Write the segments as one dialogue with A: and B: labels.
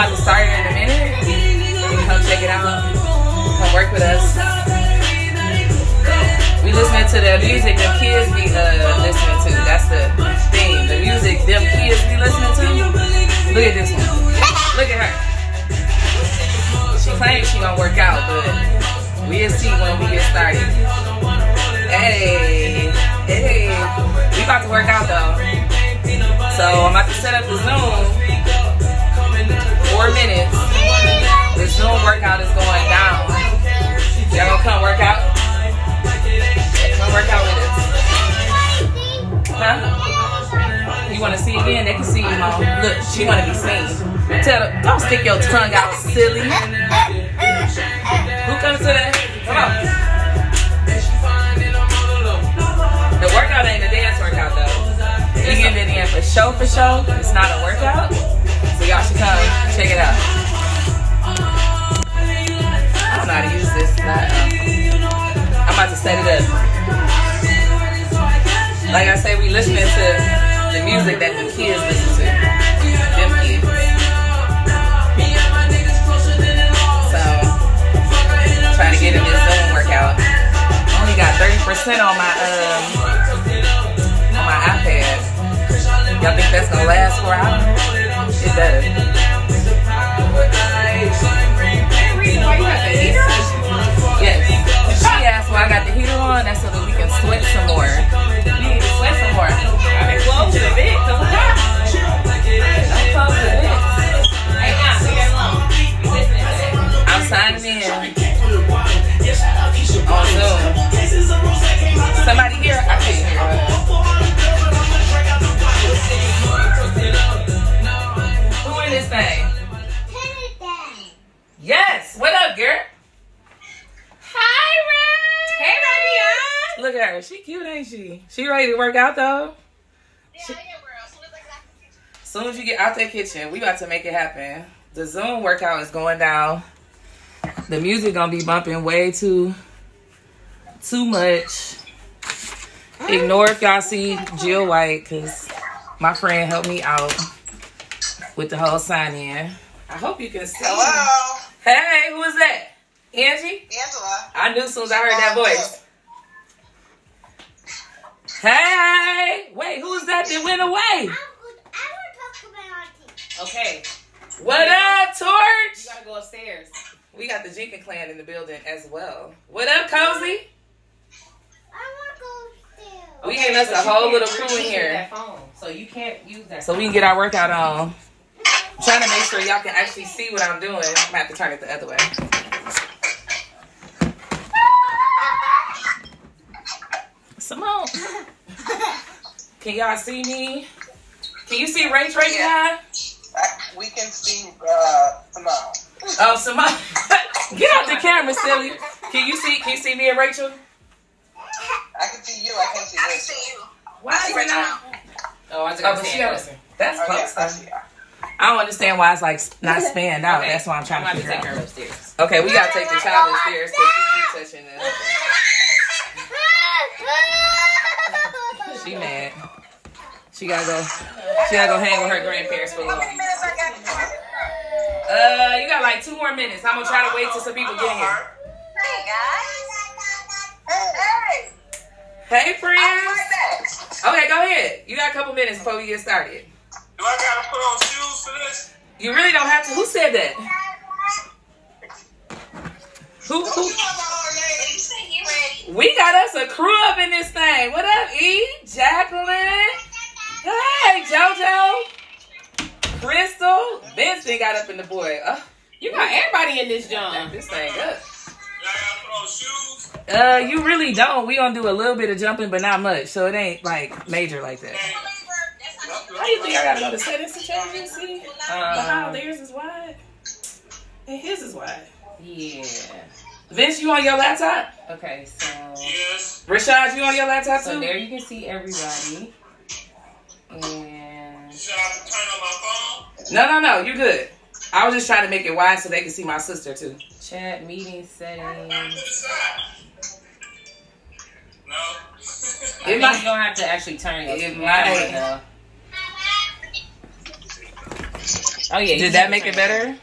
A: about to start in a minute. You can come check it out. Come work with us. We listening to the music them kids be uh, listening to. That's the thing. The music them kids be listening to. Look at this one. Look at her. She claims she gonna work out, but we'll see when we get started. Hey, hey, we about to work out though. So I'm about to set up the Zoom. Four minutes. The Zoom workout is going down. Y'all gonna come work out? Come work out with us. Huh? You wanna see again? They can see you, mom. Look, she wanna be seen. Tell her, don't stick your tongue out, silly. Who comes to that? Come on. The workout ain't a dance workout though. You get it in for show for show. It's not a workout. So y'all should come check it out. I don't know how to use this. Not, uh, I'm about to set it up. Like I say, we listening to the music that the kids listen to. So, trying to get in this Zoom workout. Only got 30% on my um on my iPad. Y'all think that's gonna last for hours? It does. Yes. She asked why I got the heater on. That's so that we can sweat some more. We need to sweat some more. I've been close to the bed. Don't close the ready to work out though. As soon as you get out that kitchen, we about to make it happen. The Zoom workout is going down. The music gonna be bumping way too, too much. Ignore if y'all see Jill White, cause my friend helped me out with the whole sign in. I hope you can see.
B: Hello,
A: Hey, who is that? Angie?
B: Angela.
A: I knew as soon as I heard that voice. Hey, wait, who's that that went away? Okay. What up, Torch?
C: You gotta go upstairs.
A: We got the Jenkins clan in the building as well. What up, Cozy? I wanna go upstairs. We getting us a whole little crew in here.
C: That phone, so you can't use that.
A: So we can get our workout on. I'm trying to make sure y'all can actually see what I'm doing. I'm gonna have to turn it the other way. Simone. Can y'all see me? Can you see Rach right now?
B: We can see uh, Simone.
A: Oh, Simone. Get out the camera, silly. Can you see? Can you see me and Rachel?
B: I can see you. I can't see
D: I
B: Rachel.
D: see you.
A: Why is it not?
C: Oh, I just
A: Oh,
C: gotta
A: but she
C: stand.
A: That's
B: Oh,
A: close.
B: yes, I see her.
A: I don't understand why it's like not spanned out.
C: Okay.
A: That's why I'm trying
C: I'm
A: to
C: about to
A: figure
C: take her
A: out.
C: upstairs.
A: Okay, we gotta take the child upstairs because she keep touching us. She mad. She gotta go. She gotta go hang with her grandparents for a little.
B: many minutes I got?
A: Uh, you got like two more minutes. I'm gonna try to wait till some people get here.
D: Hey, guys.
B: Hey,
A: Hey, friends. Okay, go ahead. You got a couple minutes before we get started.
B: Do I gotta put on shoes for this?
A: You really don't have to. Who said that? Who? Who? We got us a crew up in this thing. What up, E? Jacqueline? Hey, JoJo? Crystal? Vincent got up in the boy. Uh,
C: You got everybody in this joint.
A: this thing up.
B: Do I gotta put on shoes?
A: Uh, you really don't. We gonna do a little bit of jumping, but not much. So it ain't like major like that. How do you think I gotta go to settings to change this? See? But how
C: Um,
A: theirs is wide and his is wide.
C: yeah.
A: Vince, you on your laptop?
C: Okay, so
B: Yes.
A: Rashad, you on your laptop
C: so
A: too?
C: there you can see everybody. And
B: Should I turn on my phone?
A: No, no, no. You're good. I was just trying to make it wide so they can see my sister too.
C: chat meeting settings.
B: Turn to the side. No.
C: I
A: It might-
C: you're gonna have to actually turn your
A: It might.
C: Oh yeah.
A: Did that make it better?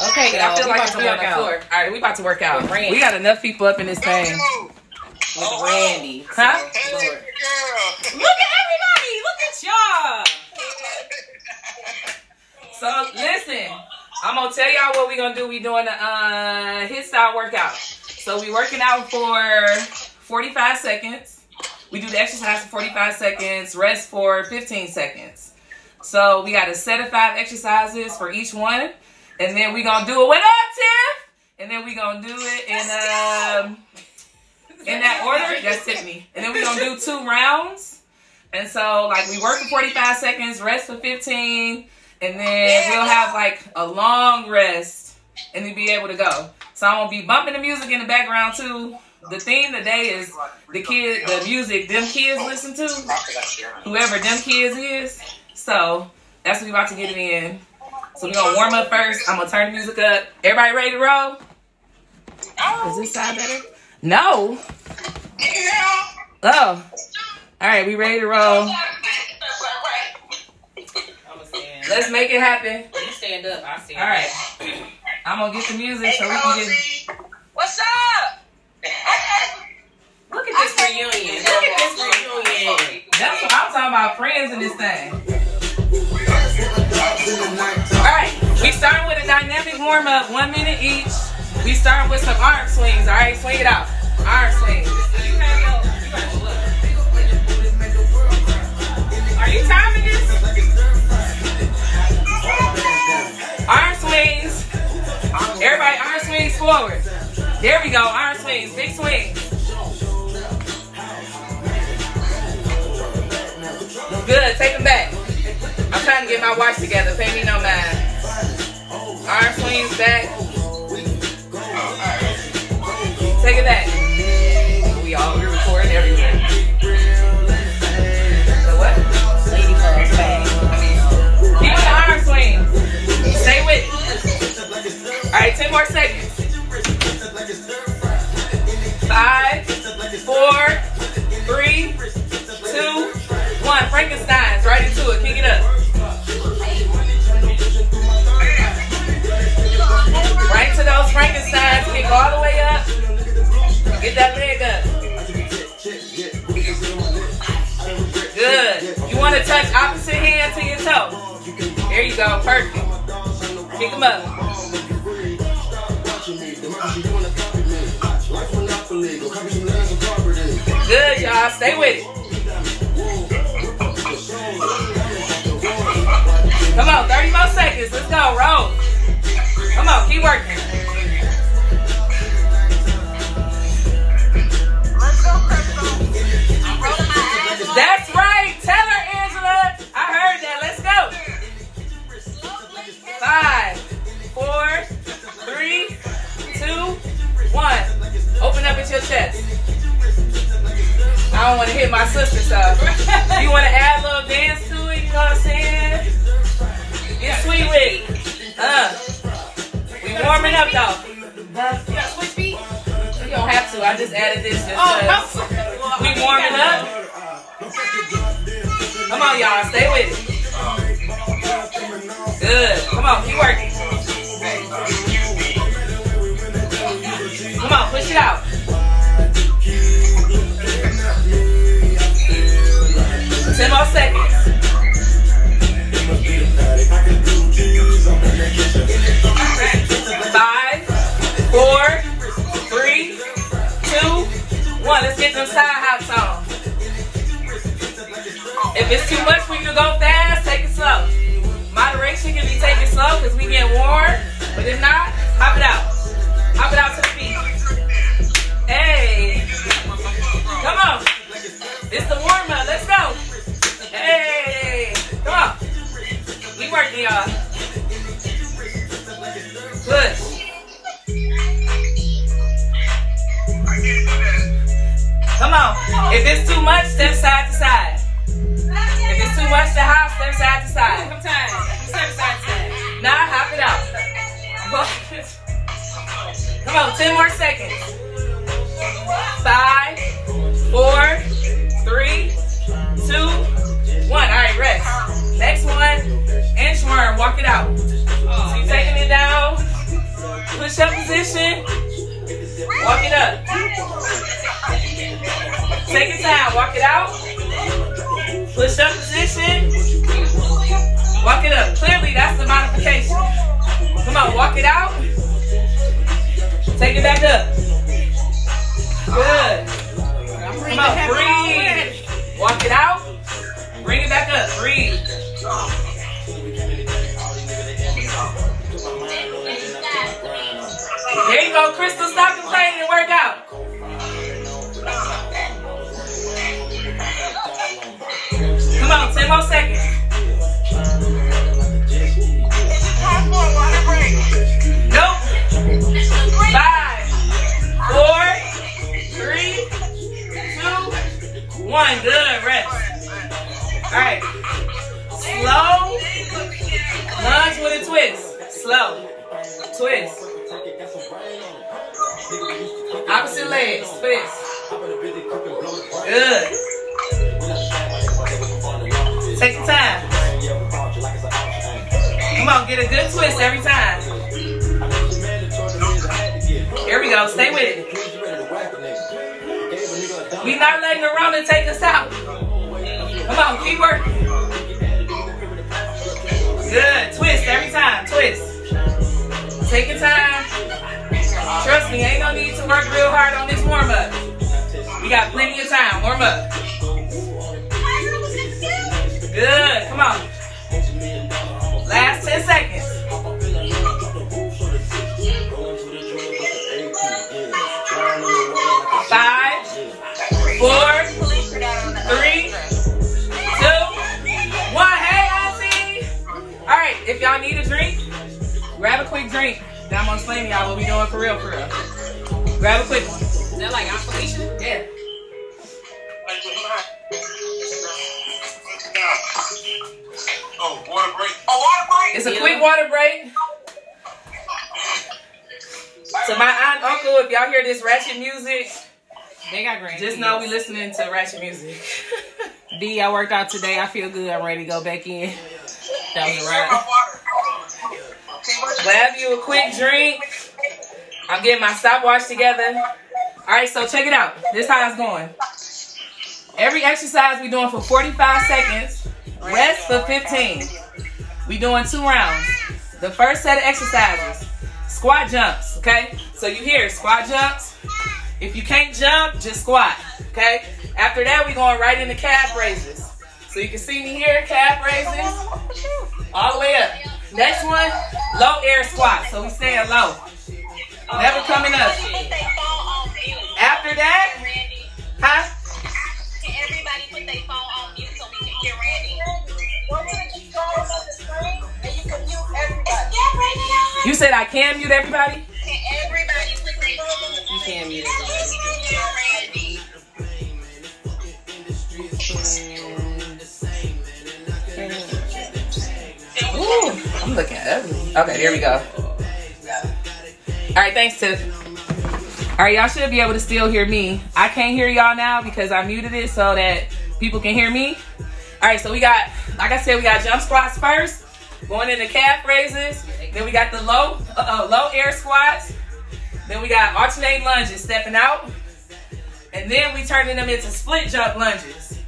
C: Okay,
A: I feel
C: we
A: like it's
C: to
A: we on the floor. All right, we about to work out.
C: RanDee.
A: We got enough people up in this thing.
C: with RanDee.
A: Huh?
B: Hey,
C: Lord.
B: girl.
C: Look at everybody! Look at y'all!
A: So listen, I'm gonna tell y'all what we gonna do. We doing a uh, HIIT style workout. So we working out for 45 seconds. We do the exercise for 45 seconds, rest for 15 seconds. So we got a set of five exercises for each one, and then we gonna do it. What up, Tiff? And then we gonna do it in um in that order. That's Tiffany. And then we gonna do two rounds. And so like we work for 45 seconds, rest for 15, and then we'll have like a long rest and then be able to go. So I'm gonna be bumping the music in the background too. The theme today is the kid, the music them kids listen to, whoever them kids is. So that's what we about to get it in. So we're gonna warm up first. I'm gonna turn the music up. Everybody ready to roll? Is this side better? No. Oh. All right, we ready to roll. Let's make it happen.
C: You stand up, I stand
A: All right. I'm gonna get the music so we can get.
B: What's up?
C: Look at this reunion. Look at this reunion.
A: That's what I'm talking about. Friends in this thing. All right. We starting with a dynamic warm up, one minute each. We starting with some arm swings. All right, swing it out. Arm swings.
C: Are you timing this?
A: Arm swings. Everybody, arm swings forward. There we go. Arm swings. Big swing. Good. Take them back. Trying to get my watch together. Pay me no mind. Arm swings back. Take it back. We all we're recording everywhere. The what? Keep the arm swings. Stay with it. All right, 10 more seconds. Five, four, three, two, one. Frankenstein's right into it. Kick it up. Right to those Frankensteins. Kick all the way up. Get that leg up. Good. You want to touch opposite hand to your toe. There you go. Perfect. Kick them up. Good, y'all. Stay with it. Come on, 30 more seconds. Let's go. Roll. Come on, keep working. That's right. Tell her, Angela. I heard that. Let's go. Five, four, three, two, one. Open up at your chest. I don't want to hit my sister, so you want to add a little dance to it? You know what I'm saying? Get sweet with. Uh, we warming up though.
C: You got switch feet?
A: You don't have to. I just added this. Just
C: Oh. Well,
A: we warming up. Come on, y'all. Stay with it. Good. Come on, keep working. But if not, hop it out. Hop it out to the feet. Hey. Come on. It's the warm up. Let's go. Hey. Come on. We working, y'all. Push. Come on. If it's too much, step side 10 more seconds. Five, four, three, two, one. All right, rest. Next one, inchworm, walk it out. So you taking it down, push up position, walk it up. Take your time, walk it out, push up position, walk it up. Clearly, that's the modification. Come on, walk it out. Take it back up. Good. Take your time. Come on, get a good twist every time. Here we go. Stay with it. We not letting the Rona take us out. Come on, keep working. Good. Twist every time. Twist. Take your time. Trust me, ain't no need to work real hard on this warm We got plenty of time. Warm up. Good. Come on. Last 10 seconds. Five, four, three, two, one. Hey, Auntie. All right, if y'all need a drink, grab a quick drink. Then I'm gonna explain y'all what we doing for real, for real. Grab a quick one.
C: That like Aqualition?
A: It's a quick water break. So my aunt, uncle, if y'all hear this ratchet music,
C: They got green.
A: just know we listening to ratchet music.
C: D, I worked out today. I feel good. I'm ready to go back in. That was a ride.
B: my water. Okay, where's
A: Grab you a quick drink. I'm getting my stopwatch together. All right, so check it out. This how it's going. Every exercise we doing for 45 seconds. Rest for 15. We doing two rounds. The first set of exercises, squat jumps. Okay, so you hear squat jumps. If you can't jump, just squat. Okay. After that, we going right into calf raises. So you can see me here, calf raises, all the way up. Next one, low air squat. So we staying low. Never coming up.
D: Put they phone on mute.
A: After that, huh?
D: can everybody put their phone on mute so we can hear
E: RanDee? You can mute everybody.
D: RanDee, on.
A: You said I can mute everybody?
D: Can everybody put their
C: You can mute
D: so we can hear RanDee?
A: Ooh, I'm looking ugly. Okay, there we go. All right, thanks, Tiff. All right, y'all should be able to still hear me. I can't hear y'all now because I muted it so that people can hear me. All right, so we got, like I said, we got jump squats first, going into calf raises. Then we got the low, uh, low air squats. Then we got alternating lunges, stepping out. And then we turning them into split jump lunges.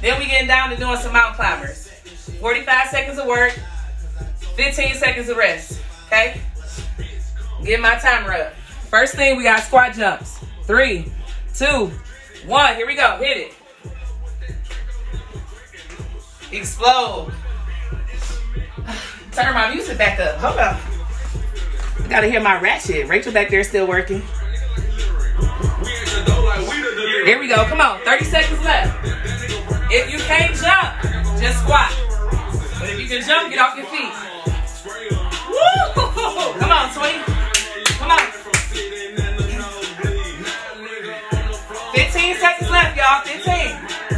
A: Then we getting down to doing some mountain climbers. 45 seconds of work, 15 seconds of rest. Okay? Get my timer up. First thing, we got squat jumps. Three, two, one. Here we go. Hit it. Explode. Turn my music back up. Hold on. I gotta hear my ratchet. Rachel back there still working. Here we go. Come on. 30 seconds left. If you can't jump, just squat. But if you can jump, get off your feet. Woo! Come on, Twin. Come on. 15 seconds left, y'all. 15.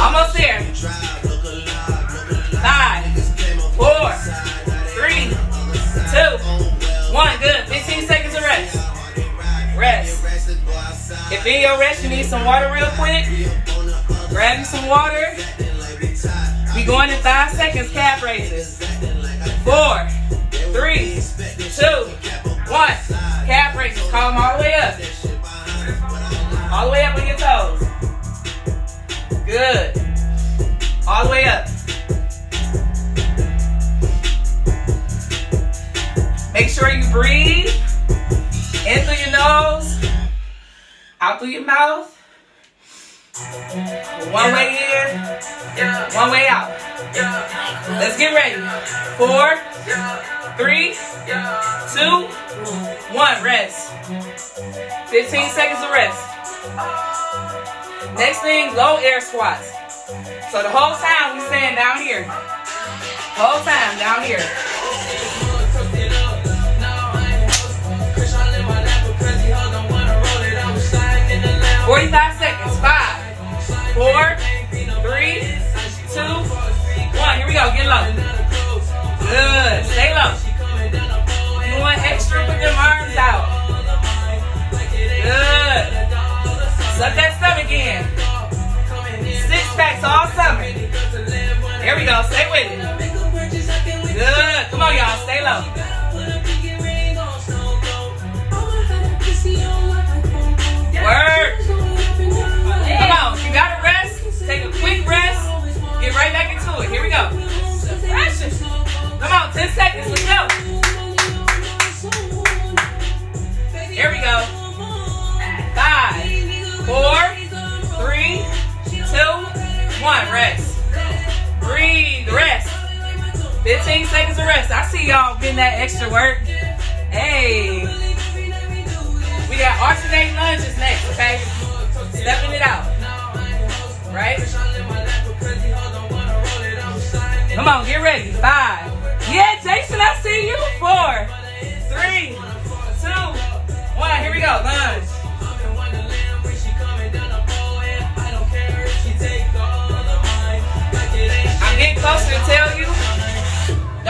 F: Almost there. Five, four, three, two, one. Good. 15 seconds of rest. Rest.
G: If in your rest you need some water real quick, grab you some water. We going in five seconds, calf raises. Four, three, two, one. Calf raises. Call them all the way up. All the way up on your toes. Good. All the way up. Make sure you breathe in through your nose, out through your mouth. One way in, one way out. Let's get ready. Four, three, two, one. Rest. 15 seconds of rest. Next thing, low air squats. So the whole time we stand down here. Whole time down here. Go. Stay with it. Good. Come on, y'all. Stay low. Work. Come on. You got to rest, take a quick rest. Get right back into it. Here we go. Pressure. Come on. 10 seconds. Let's go. Here we go. Five, four, three, two, one. Rest. 15 seconds of rest. I see y'all getting that extra work. Hey. We got alternating lunges next, okay? Stepping it out. Right? Come on, get ready. Five. Yeah, Jason, I see you. Four, three, two, one. Here we go. Lunge. I'm getting closer to tell you.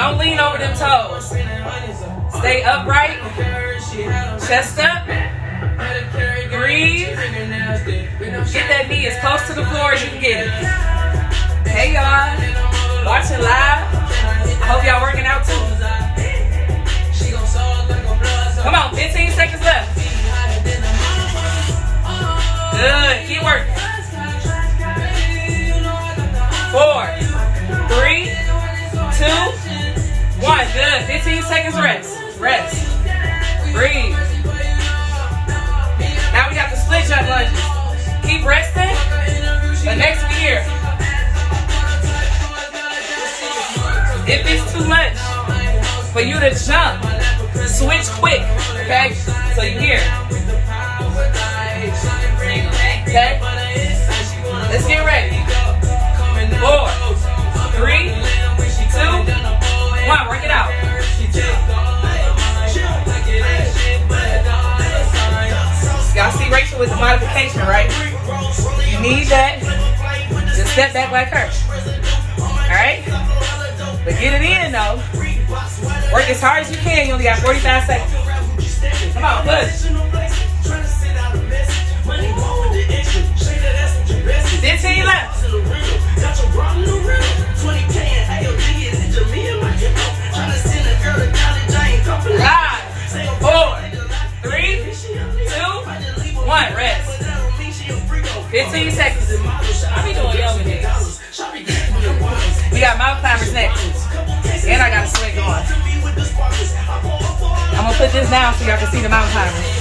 G: Don't lean over them toes. Stay upright. Chest up. Breathe. Get that knee as close to the floor as you can get it. Hey y'all. Watching live. I hope y'all working out too. Come on, 15 seconds left. Good. Keep working. Four, Good. 15 seconds rest. Rest. Breathe. Now we got the split jump lunges. Keep resting. The next we here. If it's too much for you to jump, switch quick. Okay? So you here. With the modification, right? You need that. Just step back like her. Alright? But get it in though. Work as hard as you can. You only got 45 seconds. Come on, push. 15 left. One. Rest. 15 seconds. I be doing yoga days. We got mountain climbers next. And I got a sweat going. I'm gonna put this down so y'all can see the mountain climbers.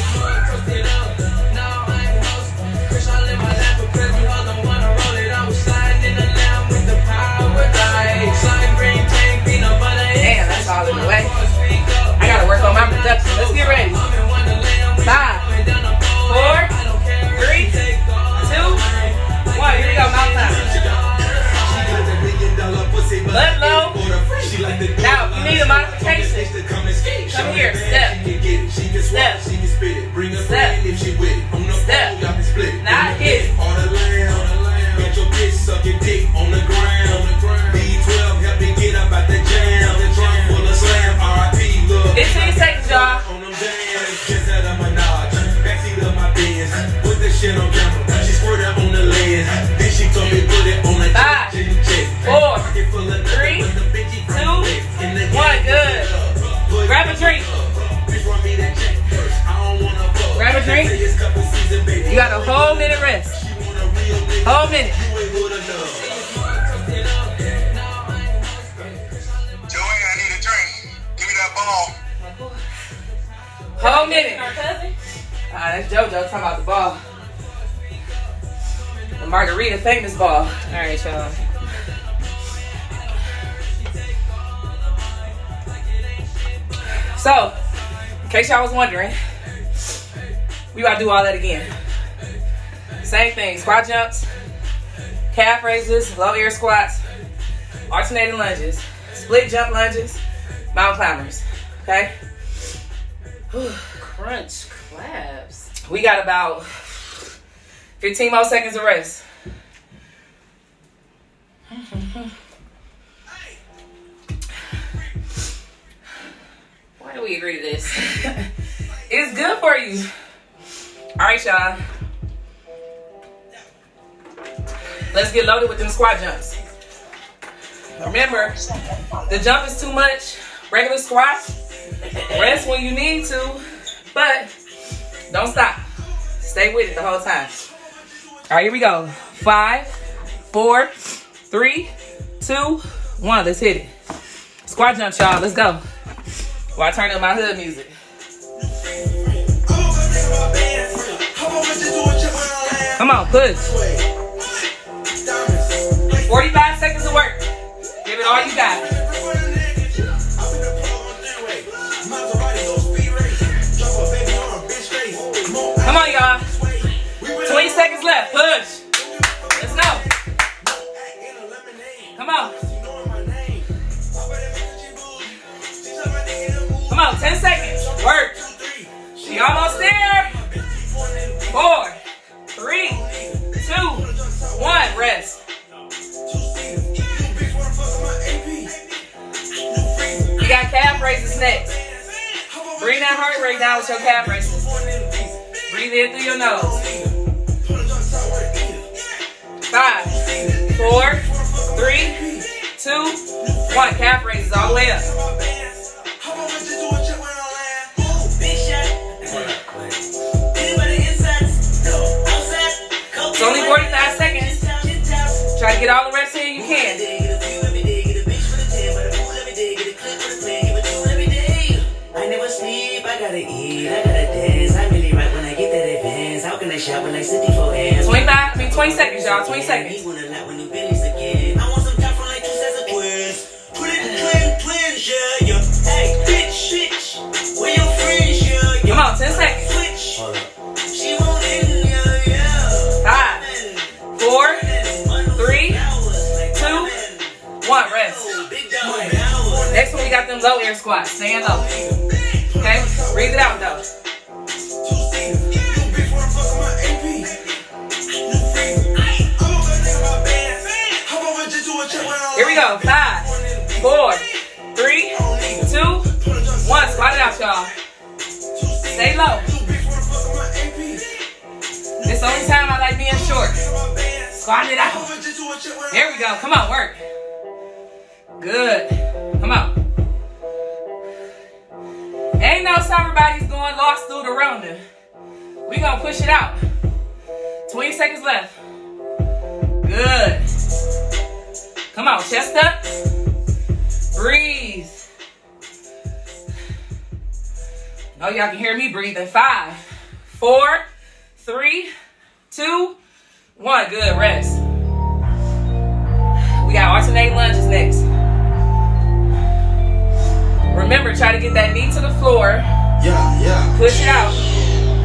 G: Damn, that's all in the way. I gotta work on my production. Let's get ready. Five, four, three, two, one. Here we go, mountain climbers. Butt low. Now, you need a modification, come here. Step. Step. Step. Step. Not hit.
H: Get your bitch sucking dick on the ground. B12 help me get up out the jam. The trunk full of slam. RIP, look.
G: 15 seconds, y'all.
H: Grab a drink. Grab a
A: drink. You got a whole minute rest. Whole minute.
I: Joey, I need a drink. Give me that ball.
A: Whole minute. Ah, that's JoJo talking about the ball. The margarita famous ball.
C: All right, y'all.
A: So, in case y'all was wondering, we about to do all that again. Same thing, squat jumps, calf raises, low air squats, alternating lunges, split jump lunges, mountain climbers. Okay?
C: Crunch claps.
A: We got about 15 more seconds of rest.
C: Why do we agree to this?
A: It's good for you. All right, y'all. Let's get loaded with them squat jumps. Remember, the jump is too much. Regular squats. Rest when you need to, but don't stop. Stay with it the whole time. All right, here we go. Five, four, three, two, one. Let's hit it. Squat jump, y'all. Let's go. While I turn up my hood music. Come on, push. 45 seconds of work. Give it all you got. Come on, y'all. 20 seconds left. Push. Let's go. Come on. Come on, 10 seconds. Work. We almost there. Four, three, two, one. Rest. You got calf raises next. Bring that heart rate down with your calf raises. Breathe in through your nose. Five, four, three, two, one. Calf raises all the way up. It's only 45 seconds. Try to get all the reps in you can.
F: I never sleep, I gotta eat, I gotta dance. I really when I get that advance. How can I shop when I sit before hands?
A: 25, I mean 20 seconds, y'all. 20 seconds. We got them low air squats. Stand low. Okay? Breathe it out, though. Here we go. Five, four, three, two, one. Squat it out, y'all. Stay low. This the only time I like being short. Squat it out. Here we go. Come on, work. Good. No summer bodies going lost through the Rona. We gonna push it out. 20 seconds left. Good. Come on, chest up. Breathe. No, y'all can hear me breathing. Five, four, three, two, one. Good, rest. We got alternate lunges next. Remember, try to get that knee to the floor.
B: Yeah, yeah.
A: Push it out.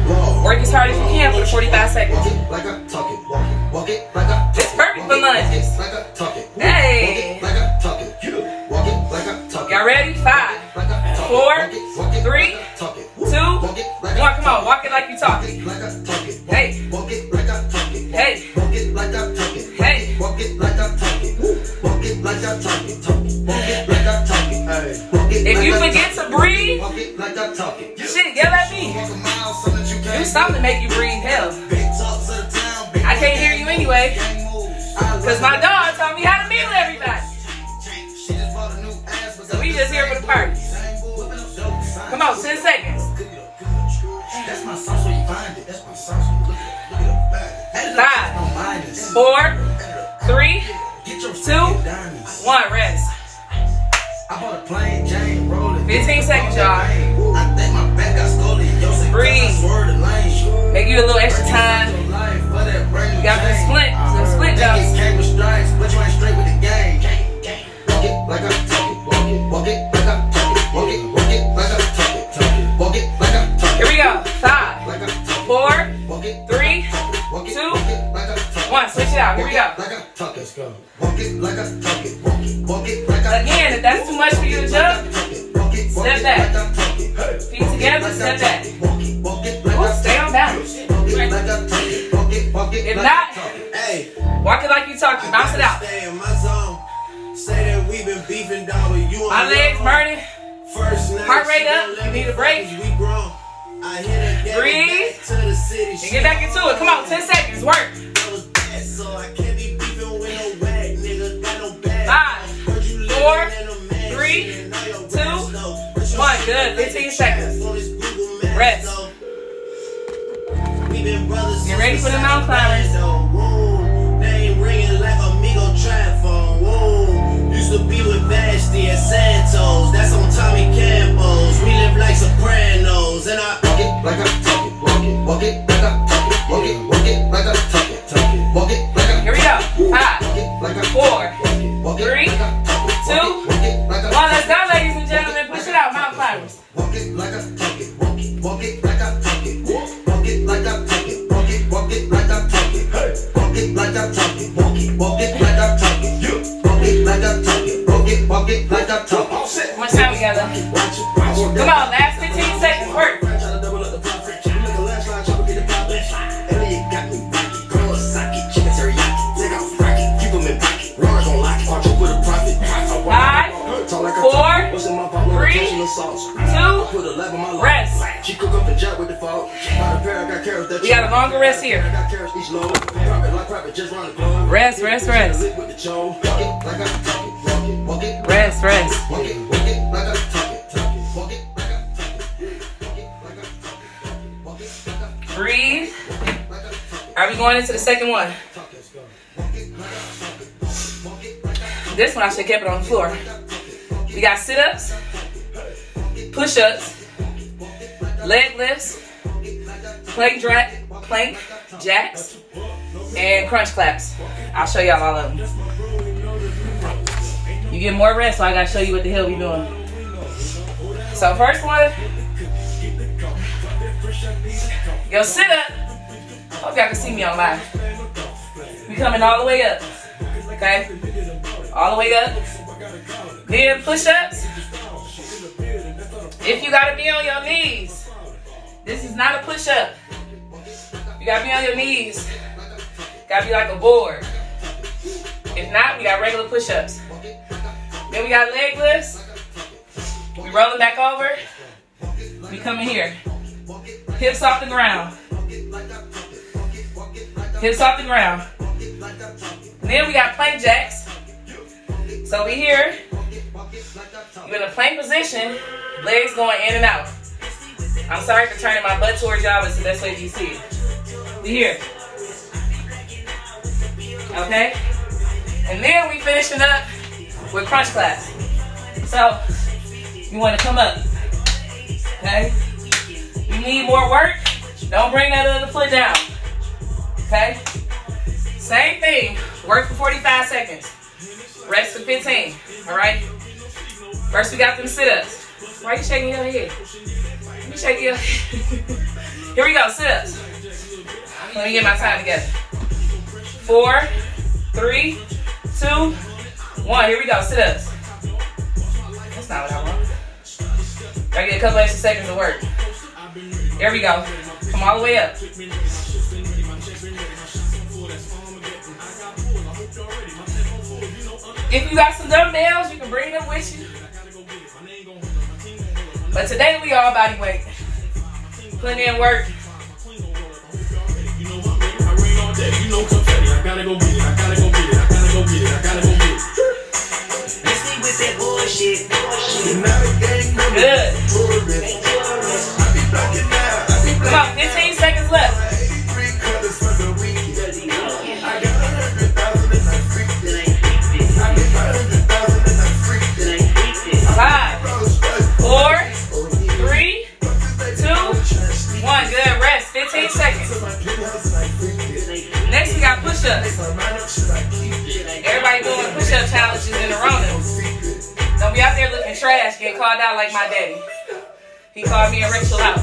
B: Lord.
A: Work as hard as you can for the 45 seconds.
B: Walk it like I talk it. Walk it. Walk it like I talk
A: It's perfect for
B: it, walk
A: lunges.
B: it Like I talk it.
A: Hey.
B: Walk it like I talk it. Walk it like I talk it.
A: Y'all ready? Five,
B: Like I talk it.
A: Four,
B: Walk it, walk it
A: three,
B: like I talk it.
A: two,
B: Walk it like I
A: one. Come on, walk it like you
B: Walk
A: talking.
B: like I talk it.
A: Hey.
B: Walk it like I talk it.
A: Hey.
B: Walk it like I talk it.
A: Hey.
B: Walk it like I talk it. Walk it like I talk it. Talk it. Walk it like I talk it. Hey. It
A: If you forget to breathe,
B: Walk it like I talk it.
A: shit, yell at me.
B: Walk a mile so that you
A: Do something to make you breathe. Hell,
B: Big talks of the town. Big
A: I can't hear you anyway.
B: gang moves. I
A: Cause my dog taught me how to meal everybody.
B: She just bought a new ass, but
A: So we just here for the party. Come on, 10 seconds.
B: That's my sauce where you find it.
A: Five, four, three, two, one. Rest.
F: I bought a plain Jane rolling.
A: 15 seconds, y'all.
F: I think my back got scoliosis.
A: Breathe. Make you a little extra time. You got the split, the split jumps.
F: came with stripes, but you ain't straight with the game. Walk it like I talk it. Walk it, walk it like I talk it. Walk it, walk it like I talk it. Walk it like I talk it.
A: Here we go. Five,
F: Like I talk it.
A: four, three, two, one. Switch it out. Here we go.
F: Like I talk it. Let's go. Walk it like I talk it. Walk it, walk it like I
A: Again, if that's too much for you to jump, Step back. feet together, step back. Ooh, stay on balance. If not, walk it like you talking. Bounce it out.
F: My. Say that we been beefing dog, but you
A: My legs burning. Heart rate up. You need a break.
F: We grown. I hit her
A: Breathe.
F: back to the city.
A: And get back into it. Come on, 10 seconds. Work.
F: So I can't be beefing with no whack nigga. Got no bag.
A: Five,
F: Heard you living
A: four,
F: in a mansion
A: three,
F: and all your
A: two,
F: rats low. But you
A: one. Good. 15 seconds.
F: trap on this Google Maps,
A: Rest.
F: We been brothers
A: Get ready for the mountain climbers.
F: though. Whoa, they ain't ringing like Amigo trap phone. Whoa, used to be with Vashti and Santos. That's on Tommy Campos. We live like Sopranos, and I walk it like I talk it. Walk it, walk it like I talk it,
A: Here we go. Five,
F: Walk it like I
A: four,
F: walk it
A: three,
F: like I talk it.
A: two,
F: Walk it, walk it like I
A: one. Let's go, ladies and gentlemen. Push it out, mountain climbers.
F: Walk it like I talk it. Walk it, walk it like I talk it. Walk it like I talk it. Walk it, walk it like I talk it. Walk it like I talk it. Walk it, walk it like I talk it. Walk it like I talk it. Walk it, walk it like I talk it.
A: One time together. Come on, last three, two, rest.
F: She cook up the job with the fault. By the pair, I got carrots that
A: We got a longer rest
F: I
A: here.
F: got carrots each load. Private like private, just run the globe.
A: Rest, rest, rest.
F: Lick with the cho. Walk it like I talk it. Walk it, walk it.
A: Rest, rest. Breathe.
F: like I talk it.
A: Are we going into the second one?
F: Talk it, let's go. Walk it like I talk it. Walk it like I
A: This one I should have kept it on the floor. We got sit-ups, push-ups, leg lifts, plank jack, plank jacks, and crunch claps. I'll show y'all all of them. You get more rest, so I gotta show you what the hell we doing. So first one, yo sit up. Hope y'all can see me on live. We coming all the way up, okay? All the way up. Then push-ups. If you gotta be on your knees, this is not a push-up. You gotta be on your knees. Gotta be like a board. If not, we got regular push-ups. Then we got leg lifts. We rolling back over. We coming here. Hips off the ground. Hips off the ground. Then we got plank jacks. So we here. You're in a plank position, legs going in and out. I'm sorry for turning my butt towards y'all, but it's the best way you see it. Here. Okay? And then we finishing up with crunch class. So you want to come up. Okay? You need more work? Don't bring that other foot down. Okay? Same thing. Work for 45 seconds. Rest for 15. Alright? First we got them sit-ups. Why are you shaking your head? Let me shake your head. Here we go, sit-ups. Let me get my time together. Four, three, two, one. Here we go, sit-ups. That's not what I want. Gotta get a couple extra seconds of work. There we go. Come all the way up. If you got some dumbbells, you can bring them with you. But today we all body weight. Putting in work. Trash, get called out like my daddy. He called me and Rachel out.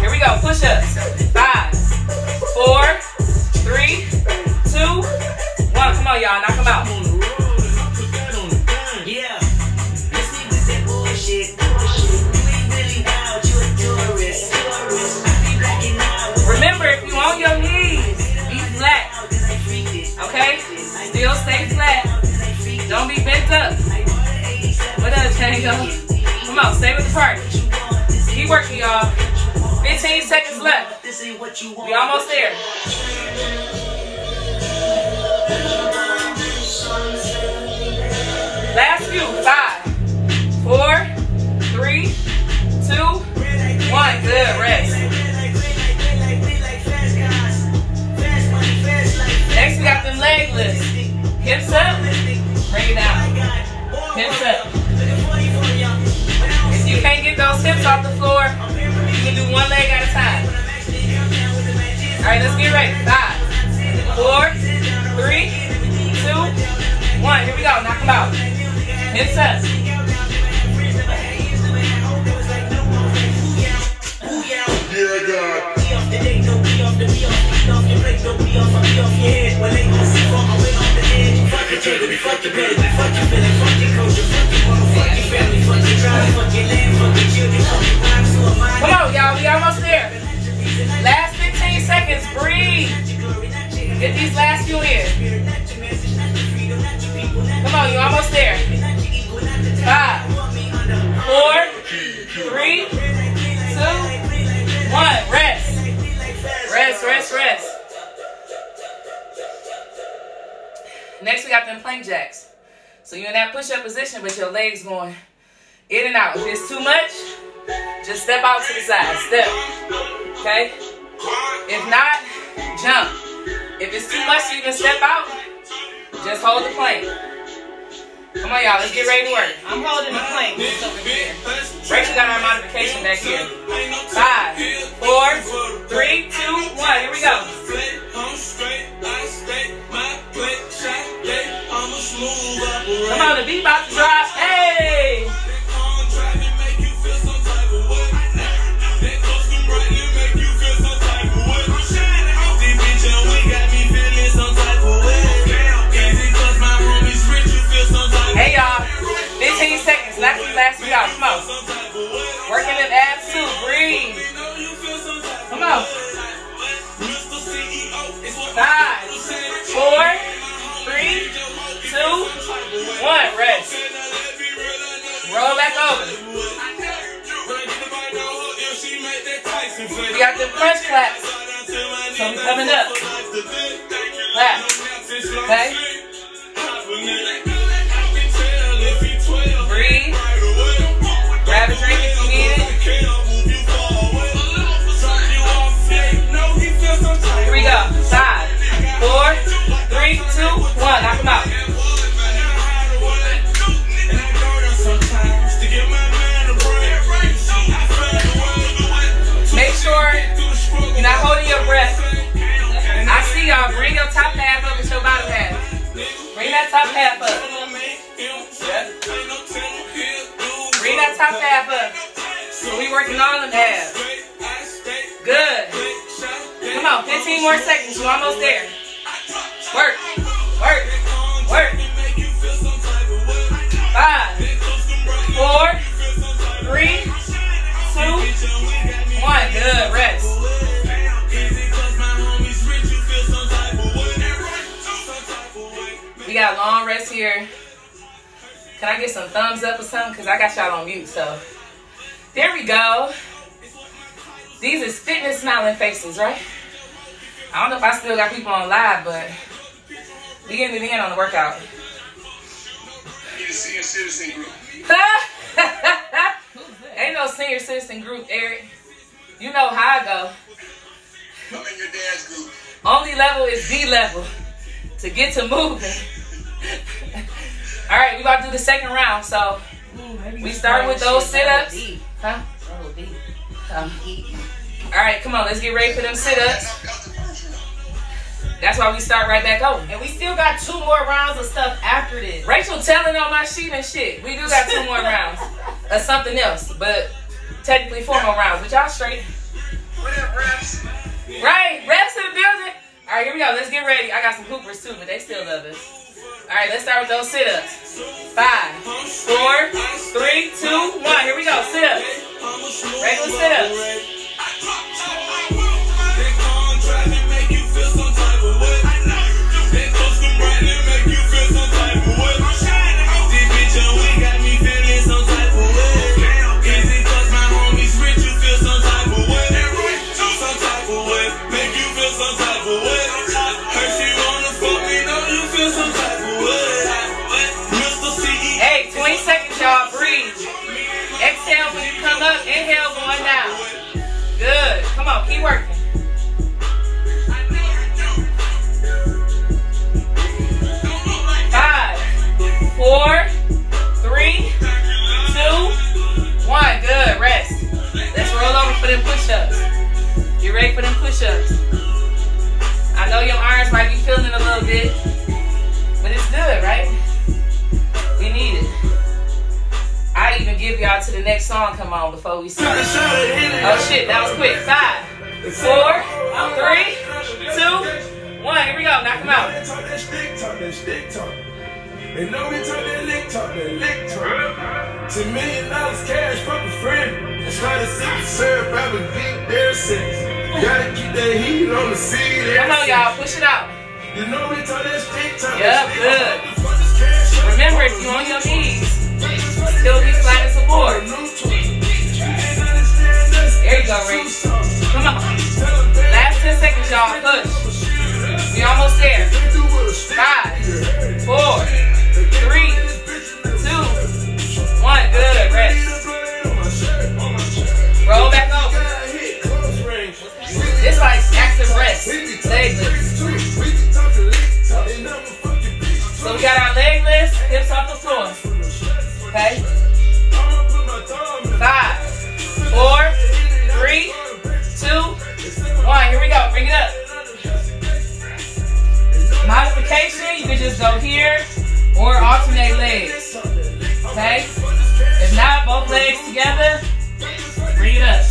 A: Here we go, push-ups. Five, four, three, two, one. Come on, y'all, knock them out.
F: Yeah. A.
A: Remember, if you on your knees, be flat, okay? Still stay flat. Don't be bent up. What up, Tango? Come on, stay with the party. Keep working, y'all. 15 seconds left. We almost there. Last few. Five, four, three, two, one. Good. Rest. Next, we got them leg lifts. Hips up. Bring it down. Hips up. You can't get those hips off the floor, you can do one leg at a time. All right, let's get ready. Five, four, three, two, one. Here we go. Knock them out. Hips up.
I: Yeah, God.
A: Come on, y'all. We almost there. Last 15 seconds. Breathe. Get these last few in. Come on, you almost there. Five, four, three, two, one. Rest. Rest, rest, rest. Next, we got them plank jacks. So you're in that push-up position, but your legs going in and out. If it's too much, just step out to the side. Step. Okay? If not, jump. If it's too much, you can step out. Just hold the plank. Come on, y'all. Let's get ready to work. I'm holding the plank. It's over here. Rachel got our modification back here. Five, four, three, two, one. Here we go. Come on, the beat about to drop. Hey, 15 seconds. Last out. Come on. Working them abs too. Breathe. Come on. Five, four, three, two, one. Rest. Roll back over. We got the crunch claps. So coming up. Clap. Okay? Breathe. Grab a drink if you need it. Here we go. Five, four, three, two, one. Knock them out. Make sure you're not holding your breath. I see y'all. Bring your top half up with your bottom half. Bring that top half up. Bring that top half up. We working all them halves. Good. Come on, 15 more seconds. You're almost there. Work. Work. Work. Five, four, three, two, one. Good. Rest. We got long rest here. Can I get some thumbs up or something? Because I got y'all on mute. So there we go. These is fitness smiling faces, right? I don't know if I still got people on live, but we getting it in on the workout.
I: Senior citizen group.
A: Ain't no senior citizen group, Eric. You know how I go.
I: I'm in your dad's group.
A: Only level is D level to get to moving. All right, we about to do the second round. So we start with those sit ups. Huh?
H: All right, come on, let's get ready for them sit-ups. That's why we start right back over.
C: And we still got two more rounds of stuff after this.
H: Rachel telling on my sheet and shit. We do got two more rounds of something else, but technically four more rounds. But y'all straight.
J: What up, refs?
H: Right, reps in the building. All right, here we go. Let's get ready. I got some hoopers too, but they still love us. All right, let's start with those sit-ups. Five, four, three, two, one. Here we go. Sit-ups. Regular sit-ups. Inhale going down. Good. Come on, keep working. Five, four, three, two, one. Good. Rest. Let's roll over for them push-ups. You ready for them push-ups? I know your arms might be feeling a little bit, but it's good, right? We need it. I even give y'all to the next song come on before we start. Oh shit, that was quick. Five, four, three, two, one. Here we go. Knock them out.
A: Talk that stick talk, that stick talk. And know we talk that lick talk, that lick talk. Ten million dollars cash, fuck a friend. To sip the syrup, I would beat their sense. Gotta keep that heat on the seat.
H: Come on, y'all. Push it out.
A: You know we talk that stick talk.
H: Yep, good.
A: talk. The fuck is cash up.
H: Remember, if you're on your knees, still be as a board. There you go, Ray. Come on. Last 10 seconds, y'all. Push. We almost there. Five, four, three, two, one. Good. Rest. Roll back over. This like active rest. Leg lift. So we got our leg lifts, hips off the floor. Okay? Five, four, three, two, one. Here we go. Bring it up. Modification, you can just go here or alternate legs. Okay? If not, both legs together, bring it up.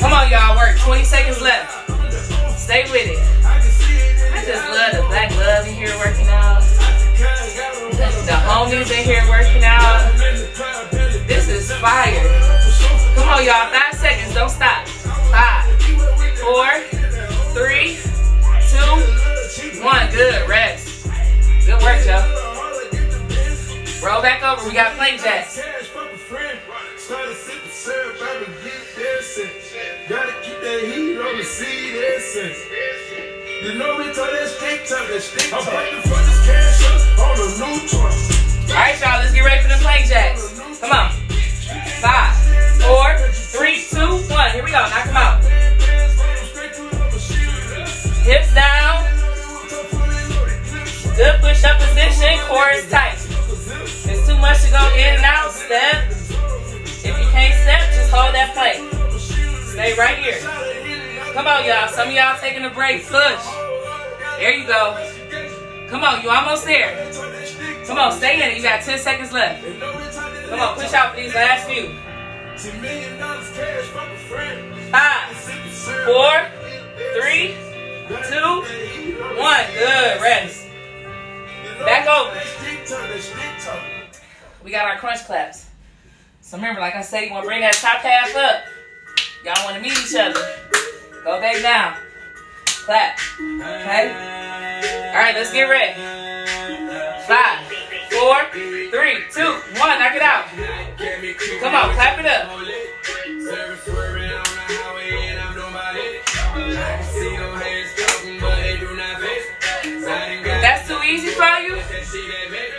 H: Come on, y'all. Work. 20 seconds left. Stay with it. I just love the black love in here working out. The homies in here working out. This is fire. Come on, y'all. Five seconds. Don't stop. Five, four, three, two, one. Good. Rest. Good work, Joe. Roll back over. We got plank jacks.
A: Gotta keep that heat on the seed essence. You know we talk that stick talk, that stick. I'm fighting for this cash up on a new choice.
H: All right, y'all. Let's get ready for the plank jacks. Come on. Five, four, three, two, one. Here we go. Knock them out. Hips down. Good push-up position. Core is tight. It's too much to go in and out. Step. If you can't step, just hold that plank. Stay right here. Come on, y'all. Some of y'all taking a break. Push. There you go. Come on, you almost there. Come on, stay in it. You got 10 seconds left. Come on, push out for these last few. Five, four, three, two, one. Good. Rest. Back over. We got our crunch claps. So remember, like I said, you want to bring that top half up. Y'all want to meet each other. Go back down. Clap. Okay? All right, let's get ready. Five, four, three, two, one. Knock it out. Come on, clap it up. That's too easy for you,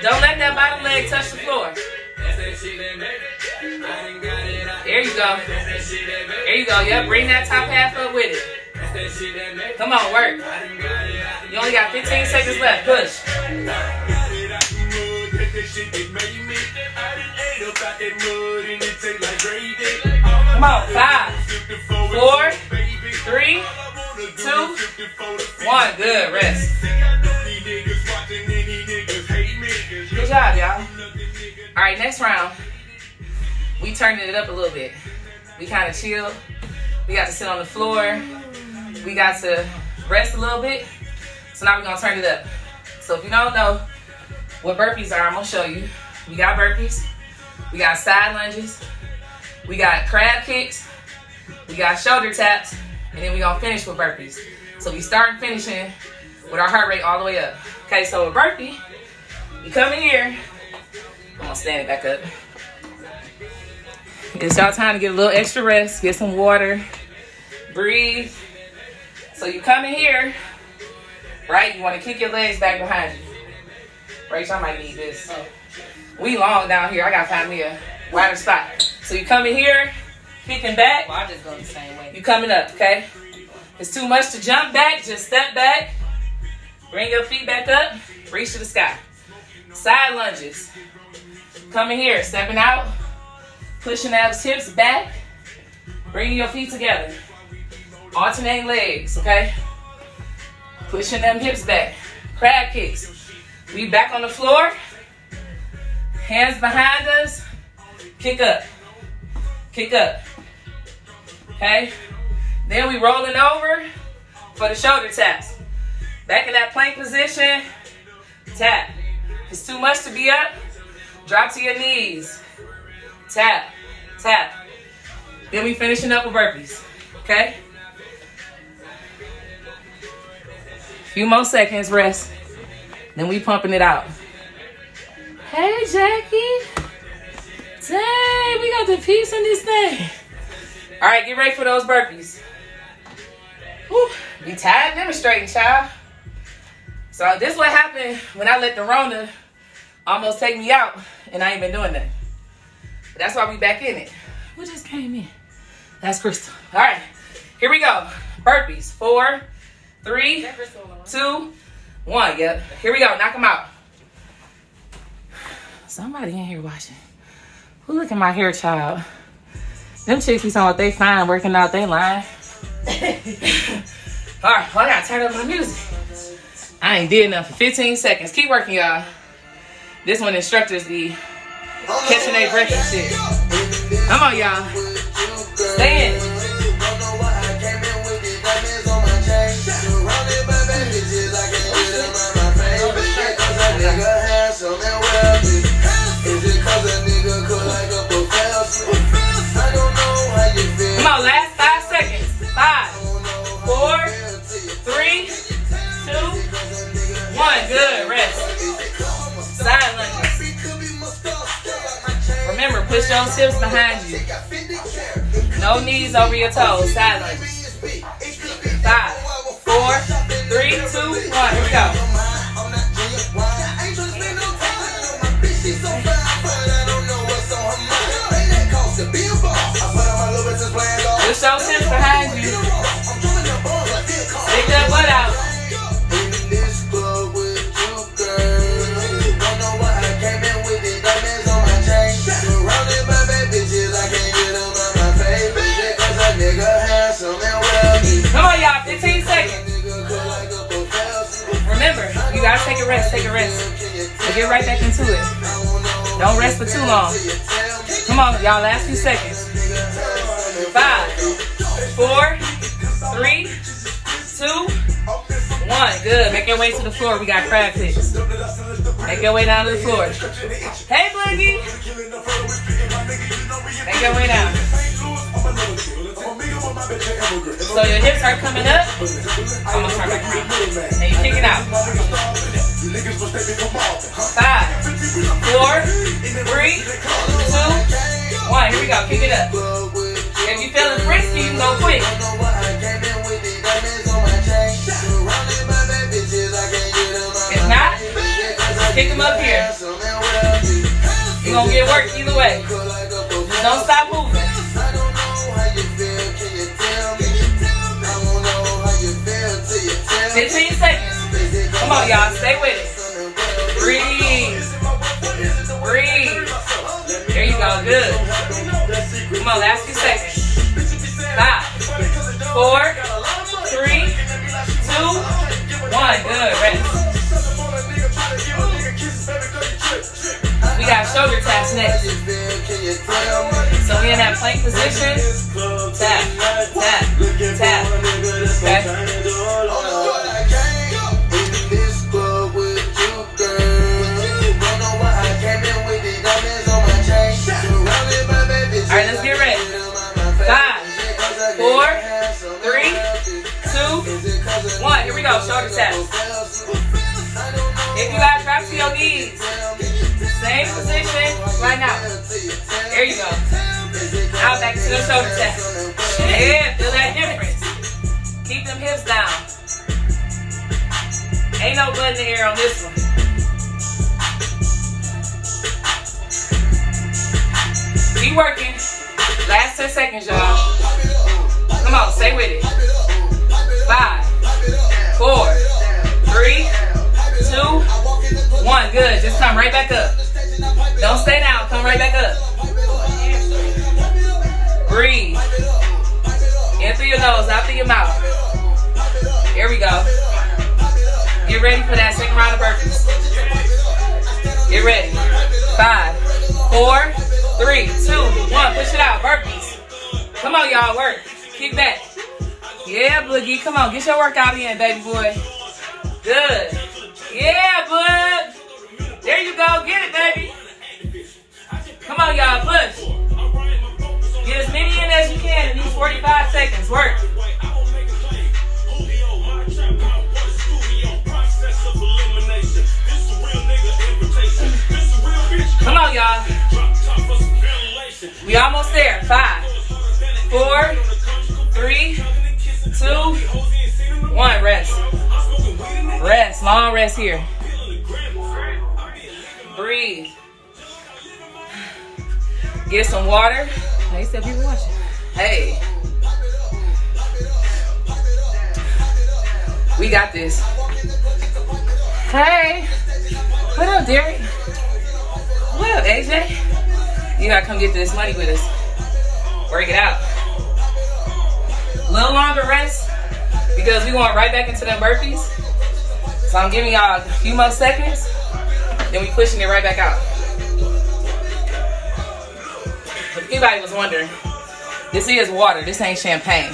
H: don't let that bottom leg touch the floor. There you go. There you go. Yep, bring that top half up with it. Come on, work. You only got 15 seconds left. Push.
A: Come on, five, four, three, two, one. Good, rest. Good job, y'all. All right, next round. We turning it up a little bit. We kind of chill. We got to sit on the floor. We got to rest a little bit. So now we're gonna turn it up. So if you don't know what burpees are, I'm gonna show you. We got burpees. We got side lunges. We got crab kicks. We got shoulder taps. And then we gonna finish with burpees. So we start finishing with our heart rate all the way up. Okay, so a burpee, you come in here. I'm gonna stand it back up. It's y'all time to get a little extra rest, get some water, breathe. So you come in here, right? You wanna kick your legs back behind you. Rachel, I might need this. We long down here. I gotta find me a wider spot. So you come in here, kicking back.
C: Well, I just go the same way.
A: You coming up, okay? If it's too much to jump back, just step back. Bring your feet back up. Reach to the sky. Side lunges. Coming here, stepping out. Pushing those hips back. Bringing your feet together. Alternating legs, okay? Pushing them hips back. Crab kicks. We back on the floor. Hands behind us. Kick up. Kick up. Okay? Then we rolling over for the shoulder taps. Back in that plank position. Tap. If it's too much to be up, drop to your knees. Tap. Tap. Then we finishing up with burpees. Okay? Few more seconds, rest. Then we pumping it out. Hey, Jackie. Dang, we got the piece in this thing. All right, get ready for those burpees. Whew, be tired demonstrating, child. So this what happened when I let the Rona almost take me out, and I ain't been doing that. But that's why we back in it. What just came in? That's Crystal. All right, here we go. Burpees. Four, three, two, one. Yep. Here we go. Knock them out. Somebody in here watching. Who look at my hair, child? Them chicks be talking about they fine working out they line. All right, well, I gotta turn up my music. I ain't did enough for 15 seconds. Keep working, y'all. This one instructors be catching their breath and shit. Come on, y'all. Stay in. Come on, last five seconds. Five, four, three, two, one. Good. Rest. Side lunges. Remember, push those hips behind you. No knees over your toes. Side lunges. Five, four, three, two, one. Here we go. Push those hips behind you. Stick that butt out. Take a rest. Take a rest. And get right back into it. Don't rest for too long. Come on, y'all. Last few seconds. Five, four, three, two, one. Good. Make your way to the floor. We got crab kicks. Make your way down to the floor. Hey, Boogie. Make your way down. So your hips are coming up. Back around. And you kick it out. Five, four, three, two, one. Here we go. Kick it up. If you feeling frisky, you can go quick. If not, kick them up here. You're gonna get work either way. Don't stop moving. On, y'all. Stay with it. Breathe. Breathe. There you go. Good. Come on, last few seconds. Five, four, three, two, one. Good. Rest. We got shoulder taps next. So we in that plank position. Tap, tap, tap. Okay. Go. Shoulder taps. If you guys drop to your knees, same position right now. There you go. Now back to the shoulder taps. Yeah, feel that difference. Keep them hips down. Ain't no blood in the air on this one. Keep working. Last 10 seconds, y'all. Come on, stay with it. Five, four, three, two, one. Good. Just come right back up. Don't stay down. Come right back up. Breathe. In through your nose, out through your mouth. Here we go. Get ready for that second round of burpees. Get ready. Five, four, three, two, one. Push it out. Burpees. Come on, y'all. Work. Kick back. Yeah, Boogie. Come on. Get your workout in, baby boy. Good. Yeah, bud. There you go. Get it, baby. Come on, y'all. Push. Get as many in as you can in these 45 seconds. Work. Come on, y'all. We almost there. Five, four, three, two, one. Rest. Rest. Long rest here. Breathe. Get some water. Hey, people watching. Hey. We got this. Hey. What up, Derek? What up, AJ? You gotta come get this money with us. Work it out. Little longer rest because we going right back into them burpees. So I'm giving y'all a few more seconds, then we pushing it right back out. If anybody was wondering, this is water. This ain't champagne.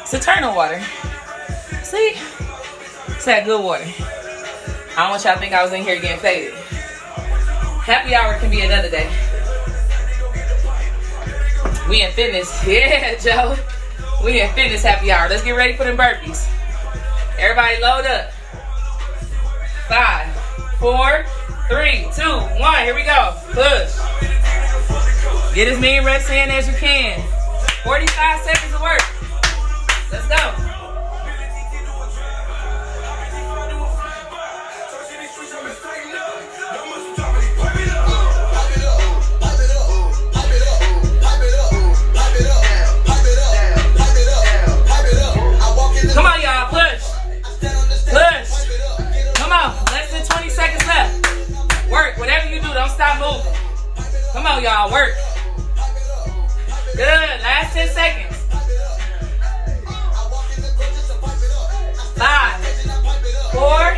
A: It's eternal water. See? It's that good water. I don't want y'all to think I was in here getting faded. Happy hour can be another day. We in fitness. Yeah, Joe. We in fitness happy hour. Let's get ready for them burpees. Everybody load up. Five, four, three, two, one. Here we go. Push. Get as many reps in as you can. 45 seconds of work. Let's go. Come on, y'all. Work. Good. Last 10 seconds. Five, four,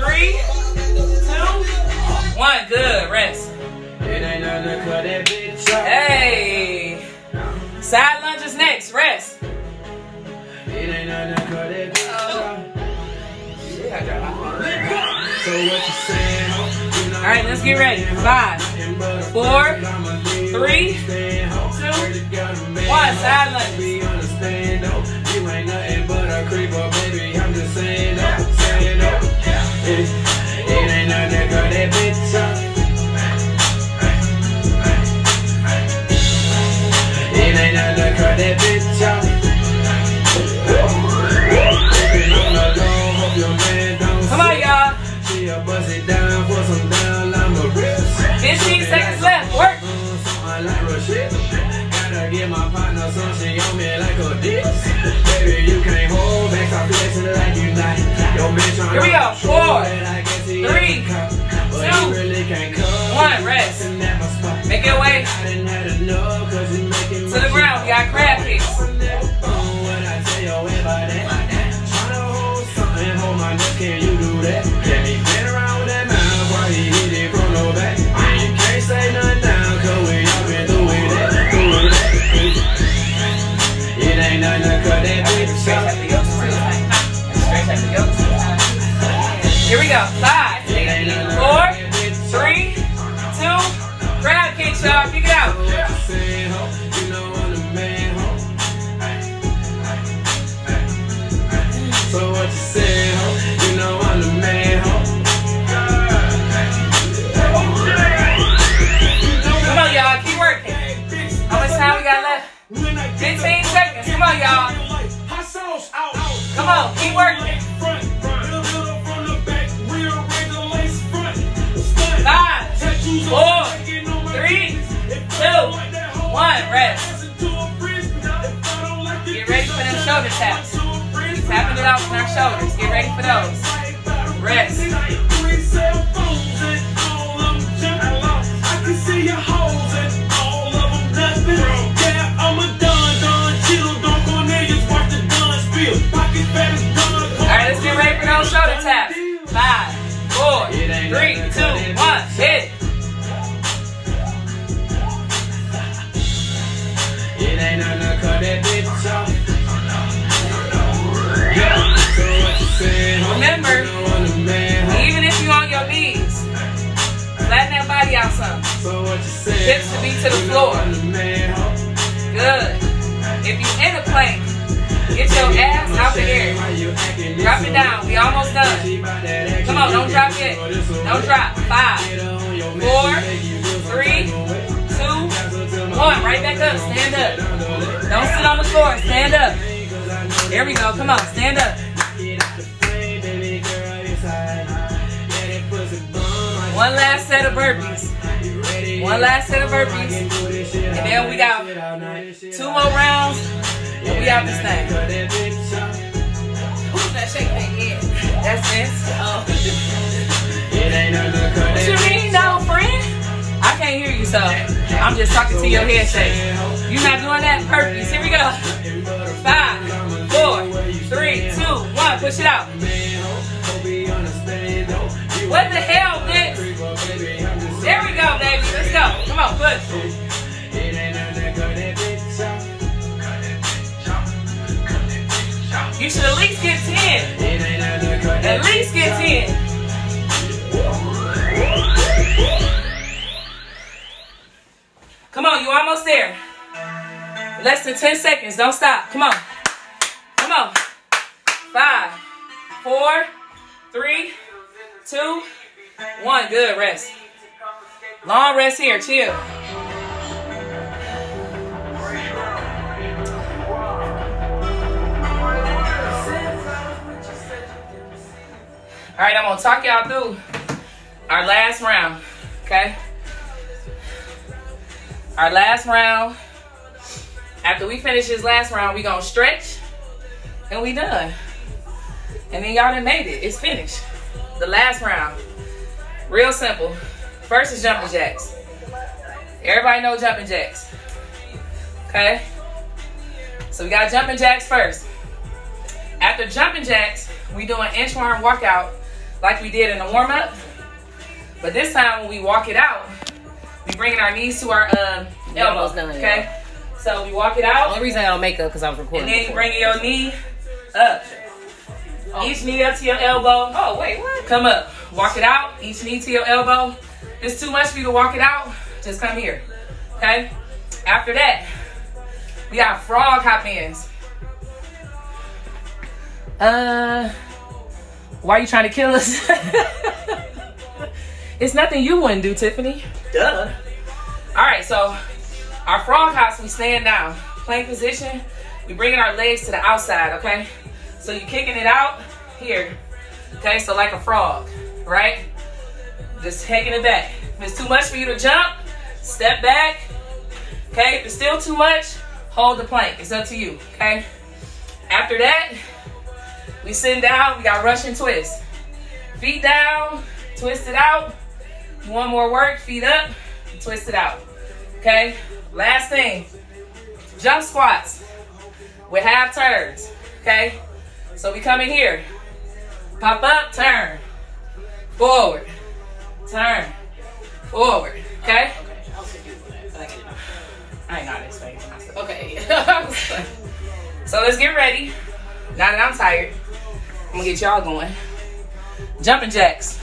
A: three, two, one. Good. Rest. Hey. Side lunges next. Rest. All right, let's get ready. Five, four, three, two, one. Side lunges. Come Here we go. Four,
B: three,
A: two, one. Rest. Make your way
B: to the ground. We got crab kicks. I'm man.
A: Come on, y'all. Keep working. How much time we got left? 15 seconds. Come on, y'all. Come on. Keep working. Five, four, three, two, one. Rest. Get ready for them shoulder taps. Tapping it off in our shoulders. Get ready for those. Rest. All right, let's get ready for those shoulder taps. Five, four, three, two, one.
B: That
A: body out some.
B: So what you saying,
A: Hips to be to the floor. Good. If you in a plank, get your ass out the air. Drop it down. We almost done. Come on, don't drop yet. Don't drop. Five, four, three, two, one. Right back up. Stand up. Don't sit on the floor. Stand up. There we go. Come on, stand up. One last set of burpees. One last set of burpees. And then we got two more rounds. And we out this thing.
C: Head?
A: That's it.
C: Oh.
A: What you mean, no, friend? I can't hear you, so I'm just talking to your headset. You not doing that? Perfect. Here we go. Five, four, three, two, one. Push it out. What the hell, bitch? There we go, baby. Let's go. Come on, push. You should at least get 10. At least get 10. Come on, you're almost there. Less than 10 seconds. Don't stop. Come on. Come on. Five, four, three, two, one. Good. Rest. Long rest here. Chill. All right, I'm gonna talk y'all through our last round. Okay. Our last round. After we finish this last round, we gonna stretch and we done. And then y'all done made it. It's finished. The last round. Real simple. First is jumping jacks. Everybody know jumping jacks. Okay? So we got jumping jacks first. After jumping jacks, we do an inchworm workout like we did in the warm-up. But this time when we walk it out, we bringing our knees to our uh, elbows.
C: done,
A: Okay? So we walk it out.
C: Only reason I don't make up because I was recording.
A: And then you
C: before.
A: bring your knee up. Each knee up to your elbow.
C: Oh wait, what?
A: Come up. Walk it out. Each knee to your elbow. If it's too much for you to walk it out, just come here. Okay? After that, we got frog hop ins. Uh, why are you trying to kill us? it's nothing you wouldn't do, Tiffany. Duh. All right, so our frog hops, we stand down, plank position. We bringing our legs to the outside, okay? So you're kicking it out here, okay? So like a frog, right? Just taking it back. If it's too much for you to jump, step back, okay? If it's still too much, hold the plank. It's up to you, okay? After that, we sitting down. We got Russian twist. Feet down, twist it out. One more work, feet up, twist it out. Okay? Last thing, jump squats with half turns. Okay? So we come in here. Pop up, turn. Forward. Turn. Forward. Okay? Okay. I ain't not explaining myself.
C: Okay.
A: So let's get ready. Now that I'm tired, I'm gonna get y'all going. Jumping jacks.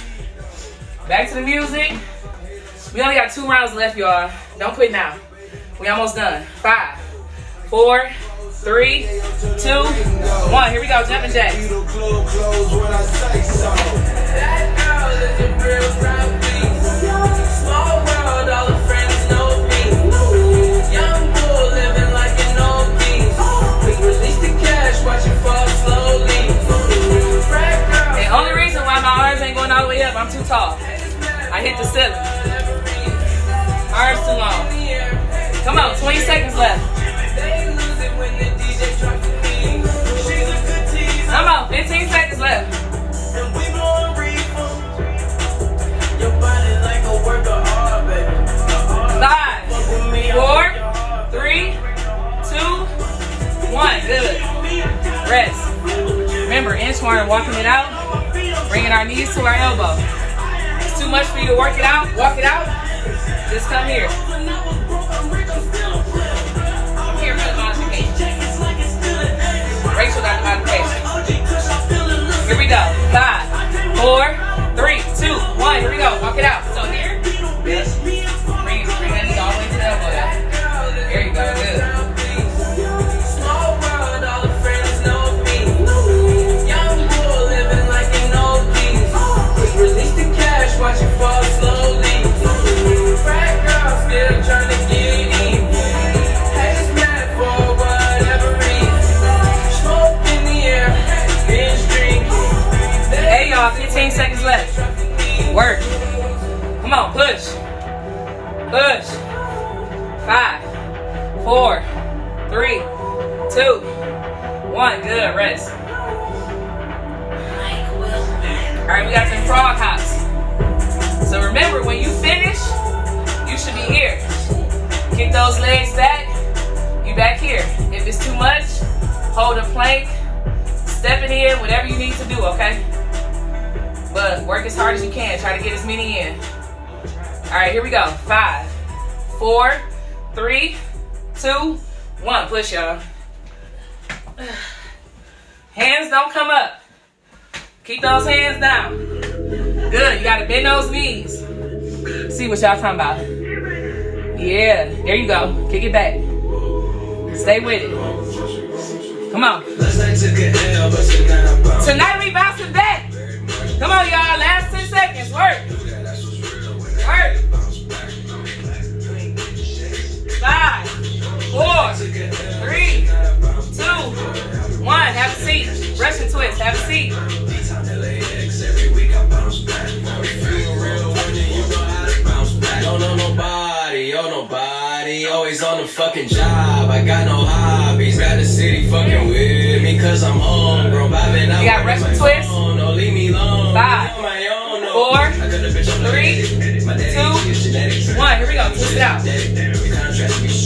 A: Back to the music. We only got two rounds left, y'all. Don't quit now. We almost done. Five, four, three, two, one. Here we go. Jumping jacks.
B: The
A: only reason why my arms ain't going all the way up, I'm too tall. I hit the ceiling. Arms too long. Come on, 20 seconds left. Come on, 15 seconds left. Five, Four. Three, two, one. Good. Rest. Remember, inchworm, walking it out, bringing our knees to our elbow. It's too much for you to work it out, walk it out. Just come here. Here for modification. Rachel got the modification. Here we go. Five, four, three, two, one. Here we go. Walk it out. So here. Yes. Y'all, 15 seconds left. Work. Come on, push. Push. Five, four, three, two, one. Good. Rest. All right, we got some frog hops. So remember, when you finish, you should be here. Kick those legs back. You back here. If it's too much, hold a plank. Step it in, whatever you need to do, okay? As hard as you can. Try to get as many in. All right, here we go. Five, four, three, two, one. Push, y'all. Hands don't come up. Keep those hands down. Good. You gotta bend those knees. See what y'all talking about. Yeah. There you go. Kick it back. Stay with it. Come on. Tonight we bouncing back. Come on, y'all. Last 10 seconds. Work. Work. Five, four, three, two, one. Have a seat. Russian twist. Have a seat.
F: Always on the fucking job. I got no hobbies, got the city fucking with me, cause I'm homegrown. Vibing out
A: You got Russian twist?
F: Don't leave me alone.
A: Five,
F: On my own, no.
A: four,
F: I got the bitch on
A: three. Two, one. Here we go. Twist it out.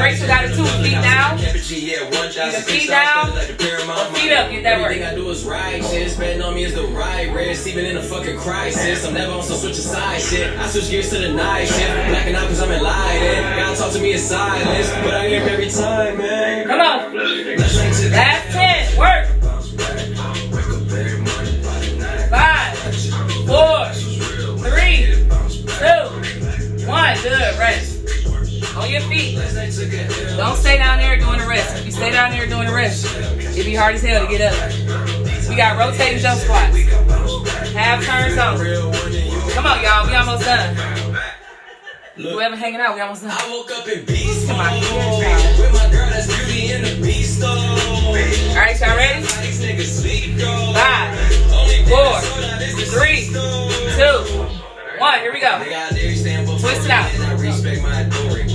A: Rachel got it too. Feet down. Either feet down or feet up. Get that work.
F: Everything I do is righteous. Betting on me is the right risk. Even in a fucking crisis, I'm never on some switch of side shit. I switch gears to the night shift. Blacking out cause I'm enlightened. Gotta talk to me in silence. But I hear every time, man.
A: Come on.
F: Let's drink to
A: Last 10. Work. Five, four, three, two, one. Good. Rest. On your feet. Don't stay down there doing the rest. If you stay down there doing the rest, it'd be hard as hell to get up. We got rotating jump squats. Half turns on. Come on, y'all. We almost done. Whoever hanging out, we almost done.
F: I woke up in beast
A: Come on.
F: mode. With my girl, that's beauty in the beast mode.
A: All right, y'all ready?
F: These niggas sleep, though.
A: Five, four,
F: soda, this is
A: three, two, one. Here we go.
F: Nigga, I dare you stand before
A: Twist it out.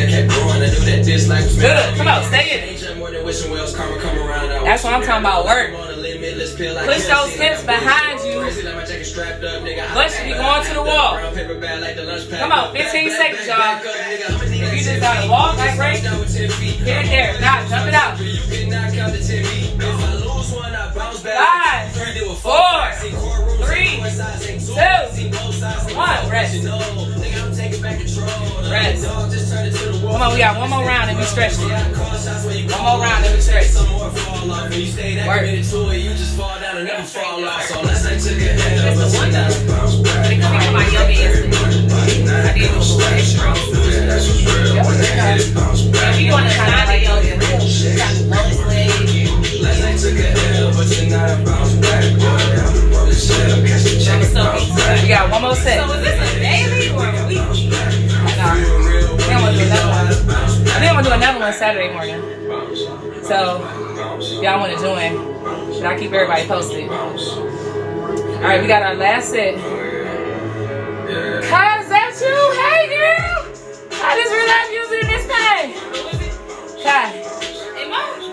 F: That kept growing. I knew that this life was
A: Good. Come
F: me.
A: on, stay in it.
F: Ain't just more than wishing wells, karma come around. I
A: That's what I'm talking about, work.
F: I'm on a limitless pill, I
A: Push those hips behind you.
F: crazy like my jacket strapped up, nigga. I
A: Butt should be going to the wall.
F: Brown paper bag like the lunch pack.
A: Come on, 15 seconds, y'all.
F: back up, nigga. I'ma need
A: If you just gotta walk like Ray,
F: Down with 10 feet.
A: Get it there. Now, jump it out.
F: You cannot count to 10 feet. If I lose one, I bounce back.
A: Five,
F: Three, deal with
A: four,
F: five. See courtrooms,
A: three,
F: see courtsides, ain't two.
A: two,
F: See both sides, ain't
A: one. Rest. Rest. Come on, we got one more round and we stretch it. One more round and we stretch. Work.
F: it, you just fall down and never fall off. So unless I took a
C: one though. It yoga, you got so
A: one more set. I think I'm gonna do another one Saturday morning. So y'all wanna join, should I keep everybody posted? Alright, we got our last set. How's that you? Hey girl! I just realized you was in this thing. Kai.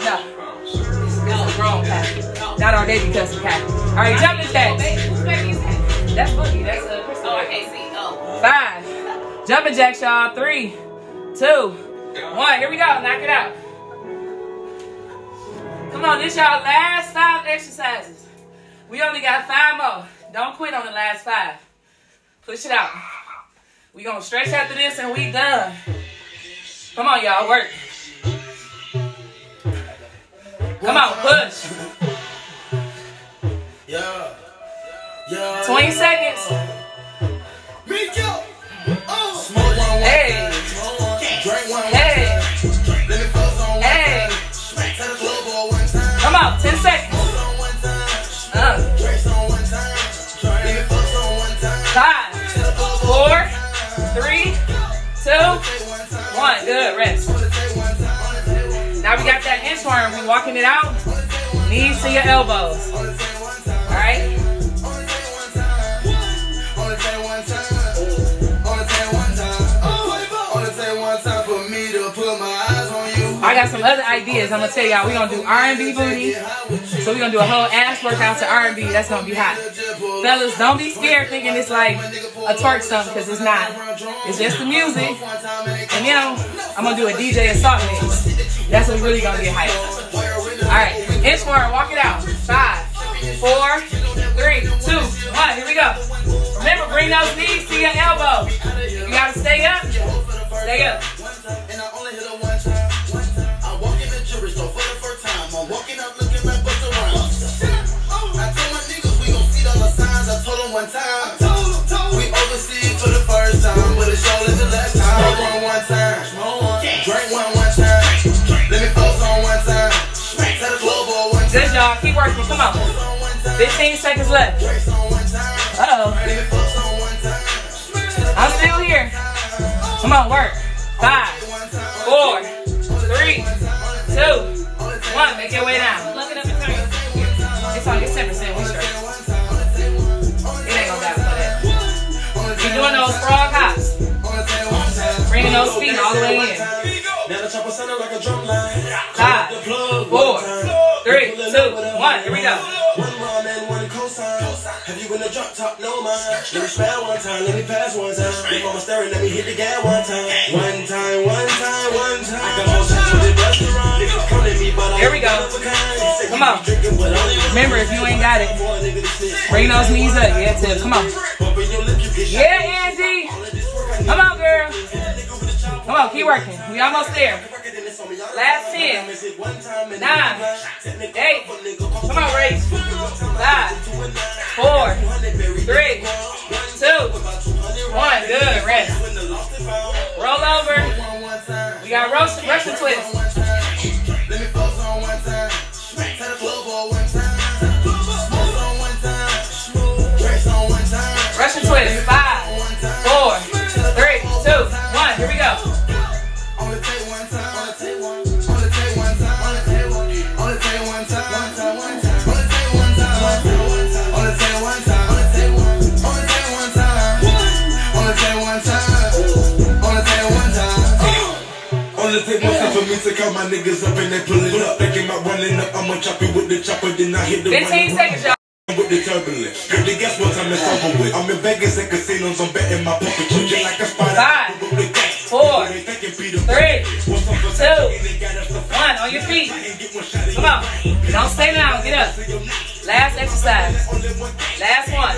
A: No. Grown Kai. Not our baby cousin Kai. Alright, jump in jacks.
C: Whose baby is that?
A: That's Boogie. That's a
C: Oh, I can't see. Oh.
A: Five. Jumping jacks, y'all. Three, two, one. Here we go. Knock it out. Come on, this y'all last five exercises. We only got five more. Don't quit on the last five. Push it out. We gonna stretch after this and we done. Come on, y'all. Work. Come on, push.
B: Yeah. Yeah.
A: 20 seconds.
B: Oh. Smoke one, one
A: Hey.
B: Time. Drink one, one
A: Hey.
B: Let me focus on one
A: Hey.
B: time. Tell the club boy one time.
A: Come on, 10 seconds.
B: Focus on one time.
A: Uh,
B: Drinks on one time. Let me focus on one time.
A: five,
B: Tell the club boy
A: four, three, two,
B: one.
A: Good. Rest.
B: Wanna take one time. Wanna take one time.
A: Now we got that inchworm. We walking it out. Knees to your elbows.
B: Wanna take one time.
A: All right. I got some other ideas. I'm gonna tell y'all. We gonna do R&B booty. So we gonna do a whole ass workout to R&B. That's gonna be hot. Fellas, don't be scared thinking it's like a twerk something because it's not. It's just the music. And then I'm gonna do a DJ assault mix. That's what we really gonna get hyped. All right, inchworm. Walk it out. Five, four, three, two, one. Here we go. Remember, bring those knees to your elbow. You gotta stay up. Stay up.
B: One time. We overseas for the first time, but it's surely the last time. Smoke one one time. Drink one one time. Let me focus on one time. The club boy one time.
A: Good, y'all. Keep working. Come on.
B: On one time.
A: 15 seconds left.
B: Drinks on one time.
A: Uh-oh.
B: Let me focus on one time.
A: I'm still here. Come on, work. Five, four, three, two, one. Make your way down. Doing those frog hops. Bringing those feet all the way in.
F: Now the chopper sounding like a drum line.
A: Five,
F: The
A: four, three, two,
F: up with a
A: one. Here we go.
F: One rhyme and one cosign. Have you in the drop top? No. Let me spell one time. Let me pass one time. Staring, let me hit the gas one time. One time, one time, one time. I got more shots with it busted around. Niggas come at me, but I
A: Here we go. Come on. Remember, if you ain't got it, bring those knees up. Yeah, Tip. Come on. Yeah, Angie. Come on, girl. Come on, keep working. We almost there. Last 10, nine, eight. Come on, Ray. Five, four, three, two, one. Good. Rest. Roll over. We got Russian twist. Russian twist. Five, four, three, two, one. Here we go.
H: My niggas up they pull it up. Thinking about running up, I'ma chop it with the chopper, then I hit the
A: 15 seconds, y'all.
H: with the turbulence. Get the gas one time it's over with. I'm in Vegas and casinos, I'm betting my pocket chicken like a spider.
A: Five,
H: With the gas.
A: four,
H: They thinking Peter
A: three,
H: What's up for
A: two,
H: They got us the
A: one. On your feet.
H: Get
A: Come on. Don't stay down. Get up. Last exercise. Last one.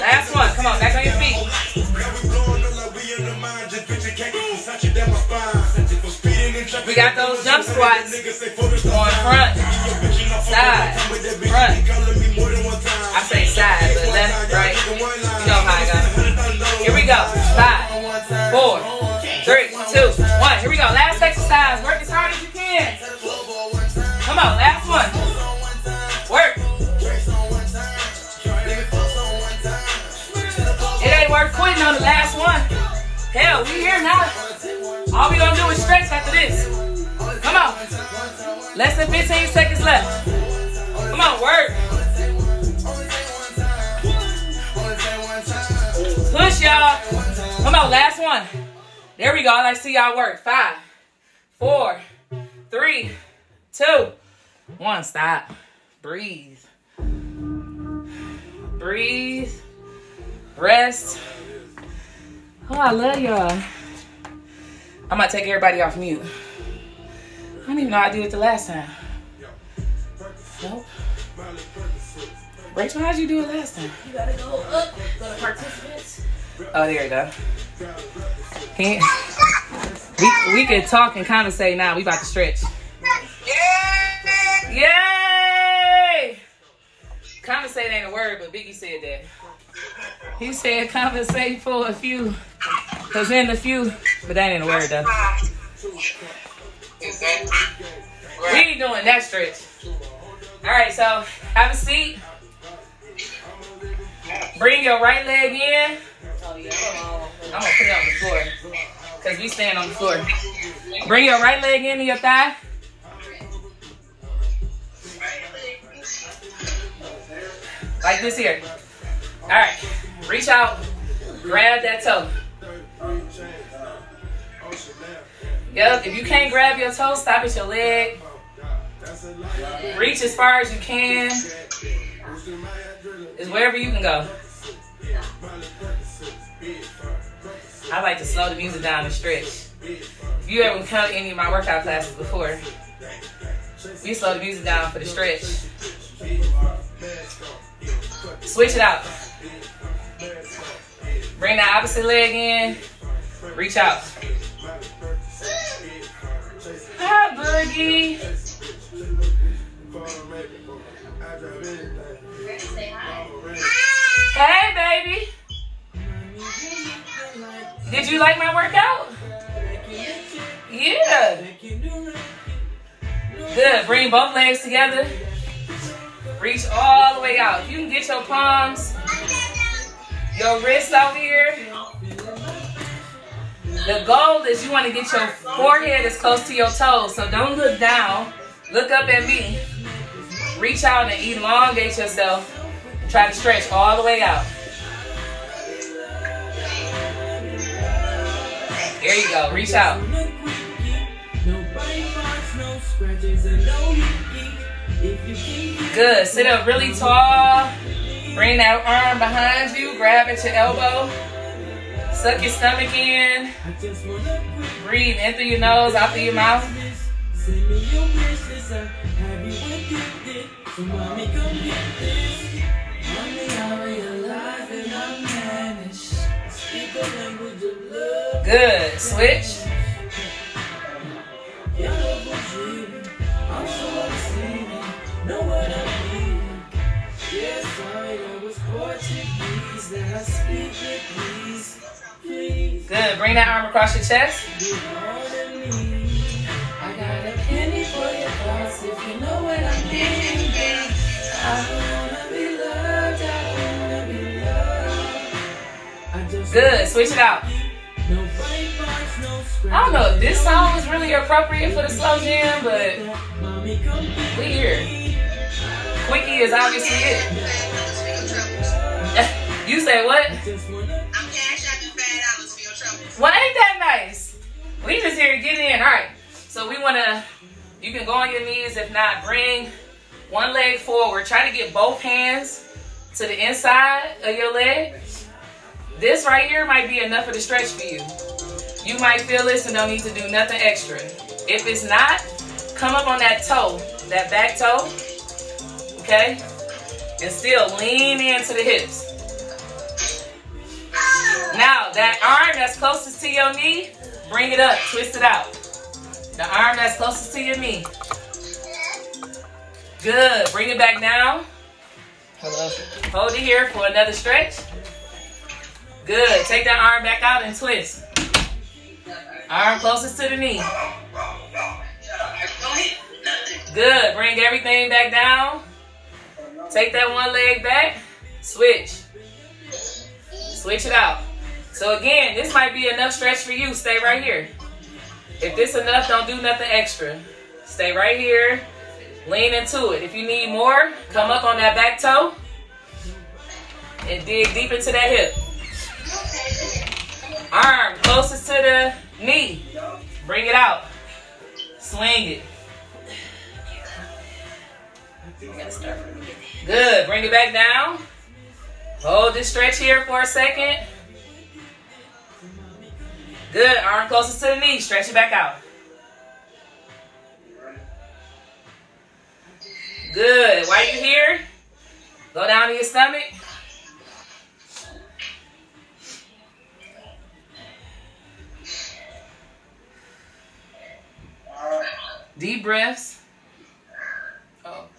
A: Last one. Come on. Back on your feet. We got those jump squats. One, front, side, front. I say side, but left, right. You know how I go. Here we go. Five, four, three, two, one. Here we go. Last exercise. Work as hard as you can. Come on, last one. Work. It ain't worth quitting on the last one. Hell, we here now. All we gonna do is stretch after this. Come on. Less than 15 seconds left. Come on, work. Push y'all. Come on, last one. There we go. I see y'all work. Five, four, three, two, one. Stop. Breathe. Breathe. Rest. Oh, I love y'all. I'm gonna take everybody off mute. I don't even know how I did it the last time. Nope. Rachel, how'd you do it last time?
C: You gotta go up, go to participants.
A: Oh, there you go. Can we, we can talk and kind of say now we about to stretch. Yay! Compensate ain't a word, but Biggie said that. He said compensate for a few. Cause in the few, but that ain't a word though. We ain't doing that stretch. Alright, so have a seat. Bring your right leg in. I'm gonna put it on the floor. Cause we stand on the floor. Bring your right leg into your thigh. Like this here. Alright. Reach out. Grab that toe. Yep, if you can't grab your toe, stop at your leg. Reach as far as you can. It's wherever you can go. I like to slow the music down and stretch. If you ever come to any of my workout classes before, we slow the music down for the stretch. Switch it out. Bring the opposite leg in. Reach out. Hi, Boogie. Hey, baby. Did you like my workout? Yeah. Good. Bring both legs together. Reach all the way out. You can get your palms, your wrist out here. The goal is you want to get your forehead as close to your toes. So don't look down. Look up at me. Reach out and elongate yourself. Try to stretch all the way out. There you go. Reach out. Good. Sit up really tall. Bring that arm behind you. Grab at your elbow. Suck your stomach in. Breathe in through your nose, out through your mouth. Good. Switch. Good. Bring that arm across your chest. I got a penny for your thoughts if you know what I mean. I wanna be loved. I wanna be loved. Good. Switch it out. I don't know if this song is really appropriate for the slow jam, but we here. Quickie is obviously it. Eh, you say what? Well, ain't that nice? We just here to get in. All right. So we want to, you can go on your knees. If not, bring one leg forward. Try to get both hands to the inside of your leg. This right here might be enough of the stretch for you. You might feel this and don't need to do nothing extra. If it's not, come up on that toe, that back toe, okay? And still lean into the hips. Now, that arm that's closest to your knee, bring it up, twist it out. The arm that's closest to your knee. Good. Bring it back down. Hold it here for another stretch. Good. Take that arm back out and twist. Arm closest to the knee. Good. Bring everything back down. Take that one leg back. Switch. Switch it out. So again, this might be enough stretch for you. Stay right here. If this enough, don't do nothing extra. Stay right here. Lean into it. If you need more, come up on that back toe and dig deep into that hip. Arm closest to the knee. Bring it out. Swing it. Good. Bring it back down. Hold this stretch here for a second. Good. Arm closest to the knee. Stretch it back out. Good. While you're here, go down to your stomach. Deep breaths.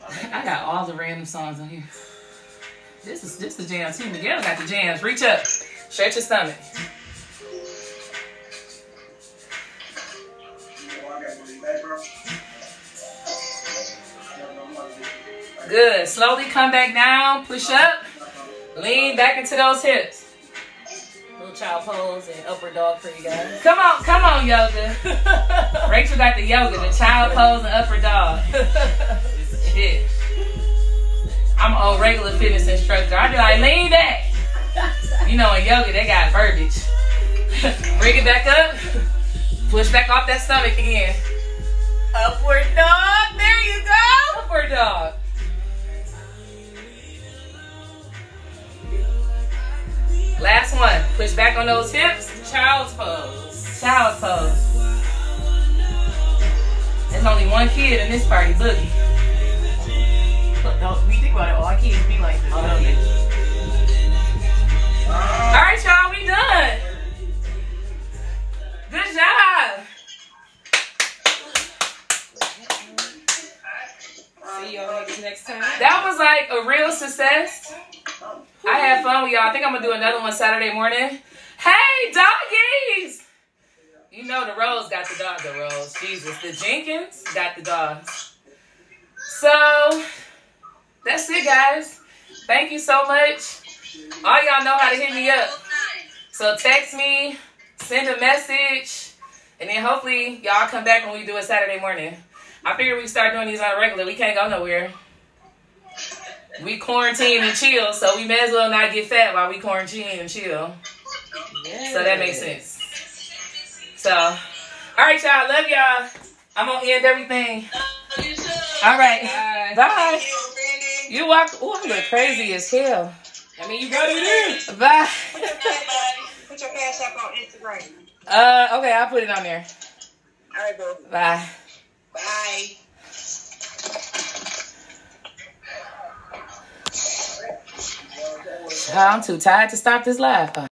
A: I got all the random songs on here. This is this the jam too. Miguel got the jams. Reach up. Stretch your stomach. Good. Slowly come back down. Push up. Lean back into those hips.
C: Little child pose and upward dog for you guys.
A: Come on, come on, yoga. Rachel got the yoga, the child pose and upward dog. I'm a regular fitness instructor. I be like, lean back. You know, in yoga, they got verbiage. Bring it back up. Push back off that stomach again. Upward dog. There you go. Upward dog. Last one. Push back on those hips.
C: Child's pose.
A: Child pose. There's only one kid in this party, Boogie.
C: Look, we think about it. All kids be like this. don't they?
A: All right, y'all, we done. Good job.
C: See y'all niggas next time.
A: That was like a real success. I had fun with y'all. I think I'm gonna do another one Saturday morning. Hey, doggies! You know the Rose got the dog, the Rose. Jesus, the Jenkins got the dogs. So that's it, guys. Thank you so much. All y'all know how to hit me up. So text me, send a message, and then hopefully y'all come back when we do it Saturday morning. I figure we start doing these on a regular. We can't go nowhere. We quarantine and chill, so we may as well not get fat while we quarantine and chill. So that makes sense. So, all right, y'all. Love y'all. I'm gonna end everything. All right. Bye. You walk. Oh, I look crazy as hell.
C: I mean, you got it in.
A: Bye.
E: Put your cash up on Instagram.
A: Uh, okay, I'll put it on there.
E: All right, bro.
A: Bye.
E: Bye.
A: I'm too tired to stop this live.